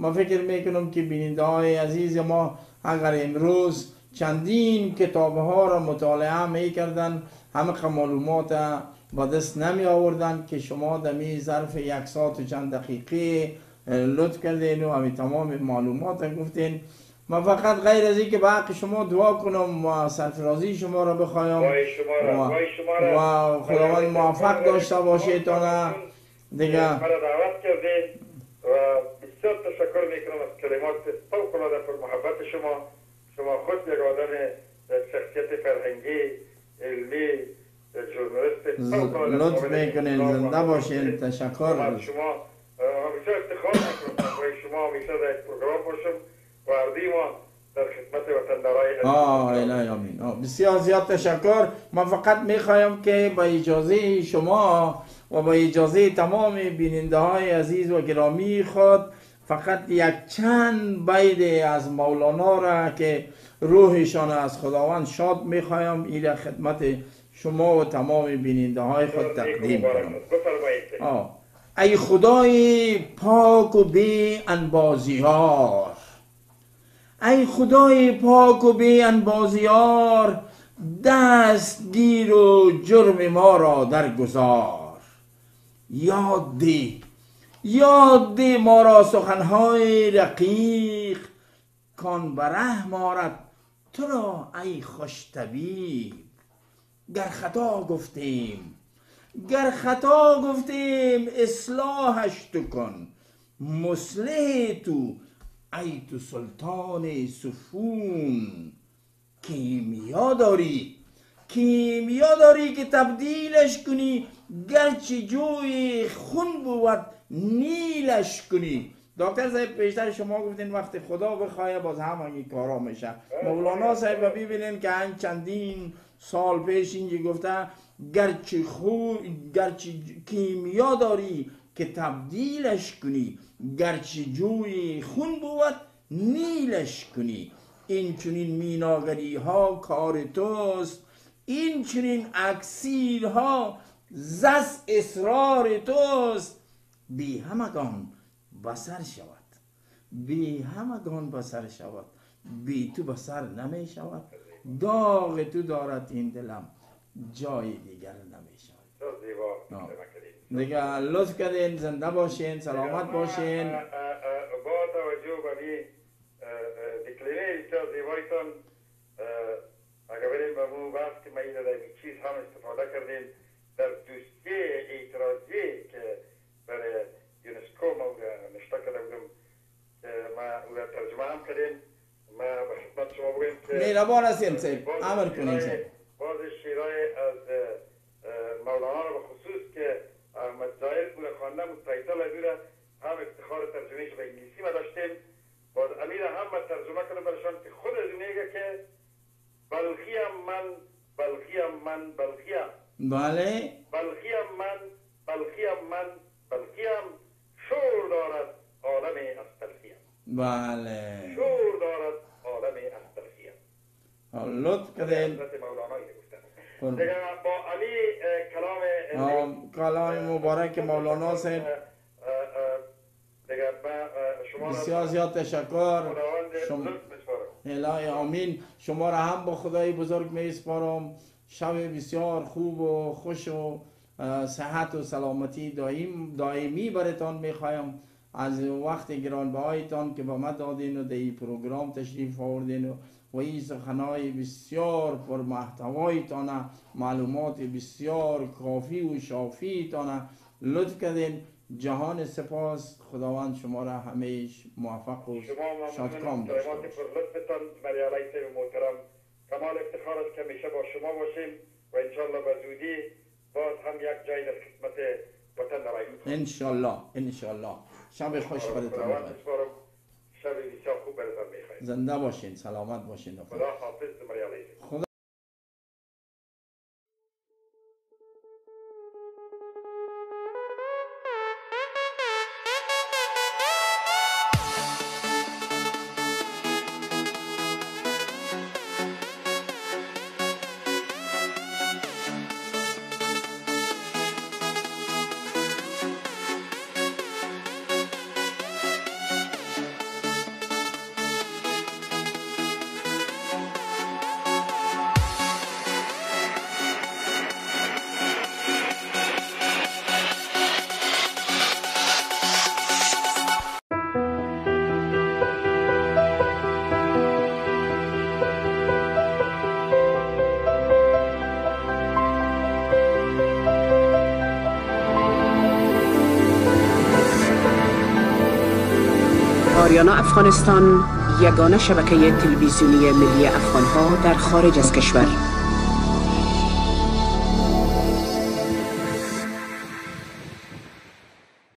ما فکر می‌کنم که بیننده های عزیز ما اگر امروز چندین کتاب ها را مطالعه می کردن همه معلومات با دست نمی آوردن که شما دمی ظرف یک ساعت و چند دقیقه لطف کردین و همین تمام معلومات گفتین. من فقط غیر از اینکه به شما دعا کنم و سرفرازی شما را بخوایم و, و خداوند موفق داشته باشه تا دیگه. و بسیار تشکر می‌کنم از کلمات فوق العاده پر محبت شما. شما خود یک آدم شخصیت فرهنگی علمی لطف می‌کنین زنده باشین تشکر. شما همیشه افتخار می‌کنم. شما همیشه در پروگرام باشم وردی ما در خدمت وطندارای آه الهی آمین. آه. بسیار زیاد تشکر. من فقط می‌خوایم که با اجازه شما و با اجازه تمام بیننده های عزیز و گرامی خود فقط یک چند بید از مولانا را که روحشان از خداوند شاد می‌خوایم این خدمت شما و تمام بیننده های خود تقدیم کنم. ای خدای پاک و بی انبازیار ای خدای پاک و بی انبازیار دستگیر و جرم ما را درگذار یاد ده یاد ده ما را سخنهای رقیق. کان به رحم آرد. تو را ای خوش طبیب. گر خطا گفتیم گر خطا گفتیم اصلاحش تو کن. مصلح تو ای تو سلطان سفون. کیمیا داری کیمیا داری که تبدیلش کنی گرچه جوی خون بود نیلش کنی. دکتر صاحب پیشتر شما گفتین وقتی خدا بخواه باز همه کارا میشه. مولانا صاحب ببینین که این چندین سال پیش اینجا گفته گرچه خو گرچه کیمیا داری که تبدیلش کنی گرچه جوی خون بود نیلش کنی. این چنین میناگری ها کار توست. این چنین اکسیر ها زس اصرار توست. بی همگان بسر شود. بی همگان بسر شود. بی تو بسر نمی شود. داغ تو دارد این دلم. جای دیگر نمی شود. دیگه لطف کردین. زنده باشین. سلامت باشین. با توجه به این دکلمه بسیار زیبایتان به مو بحث که ما در این چیز هم استفاده کردیم. در دوسیه اعتراضی که برای یونسکو ما او را نشته کرده بودم ما او را ترجمه هم کردیم. ما به خدمت شما بگویم که مهربان امر کنین شیرای- صاحب. باز شیرای از مولانا به خصوص که احمد او را خواندم و تایتل او را هم افتخار ترجمهش به انگلیسی ما داشتیم. باز امیر هم من ترجمه کردم برشان که خود از میگه که بلغیم من بلغیم من بلغیم بله بلغیم من بلغیم من بلغیم شور دارد عالم از تلخیم بله شور دارد عالم از تلخیم لطف کردین با علی کلام کلام مبارک مولانا را بسیار زیاد تشکر شما الهی آمین. شما را هم با خدای بزرگ می سپارم. شب بسیار خوب و خوش و صحت و سلامتی دائم دائمی برتان می خواهم. از وقت گرانبهایتان که به ما دادین و در این پروگرام تشریف آوردین و و این سخنهای بسیار پر محتوایتان معلومات بسیار کافی و شافیتان لطف کردین. جهان سپاس. خداوند شما را همیش موفق و شما شادکام داشته پر لطفتان علی صاحب محترم کمال افتخار است که همیشه با شما باشیم و انشالله به زودی باز هم یک جای در خدمت وطن رواییم انشالله انشالله شب خوش خداوند بخیر شب بسیار خوب برتان می‌خوایم. زنده باشین سلامت باشین. خدا حافظ. برای افغانستان یگانه شبکه تلویزیونی ملی افغانها در خارج از کشور.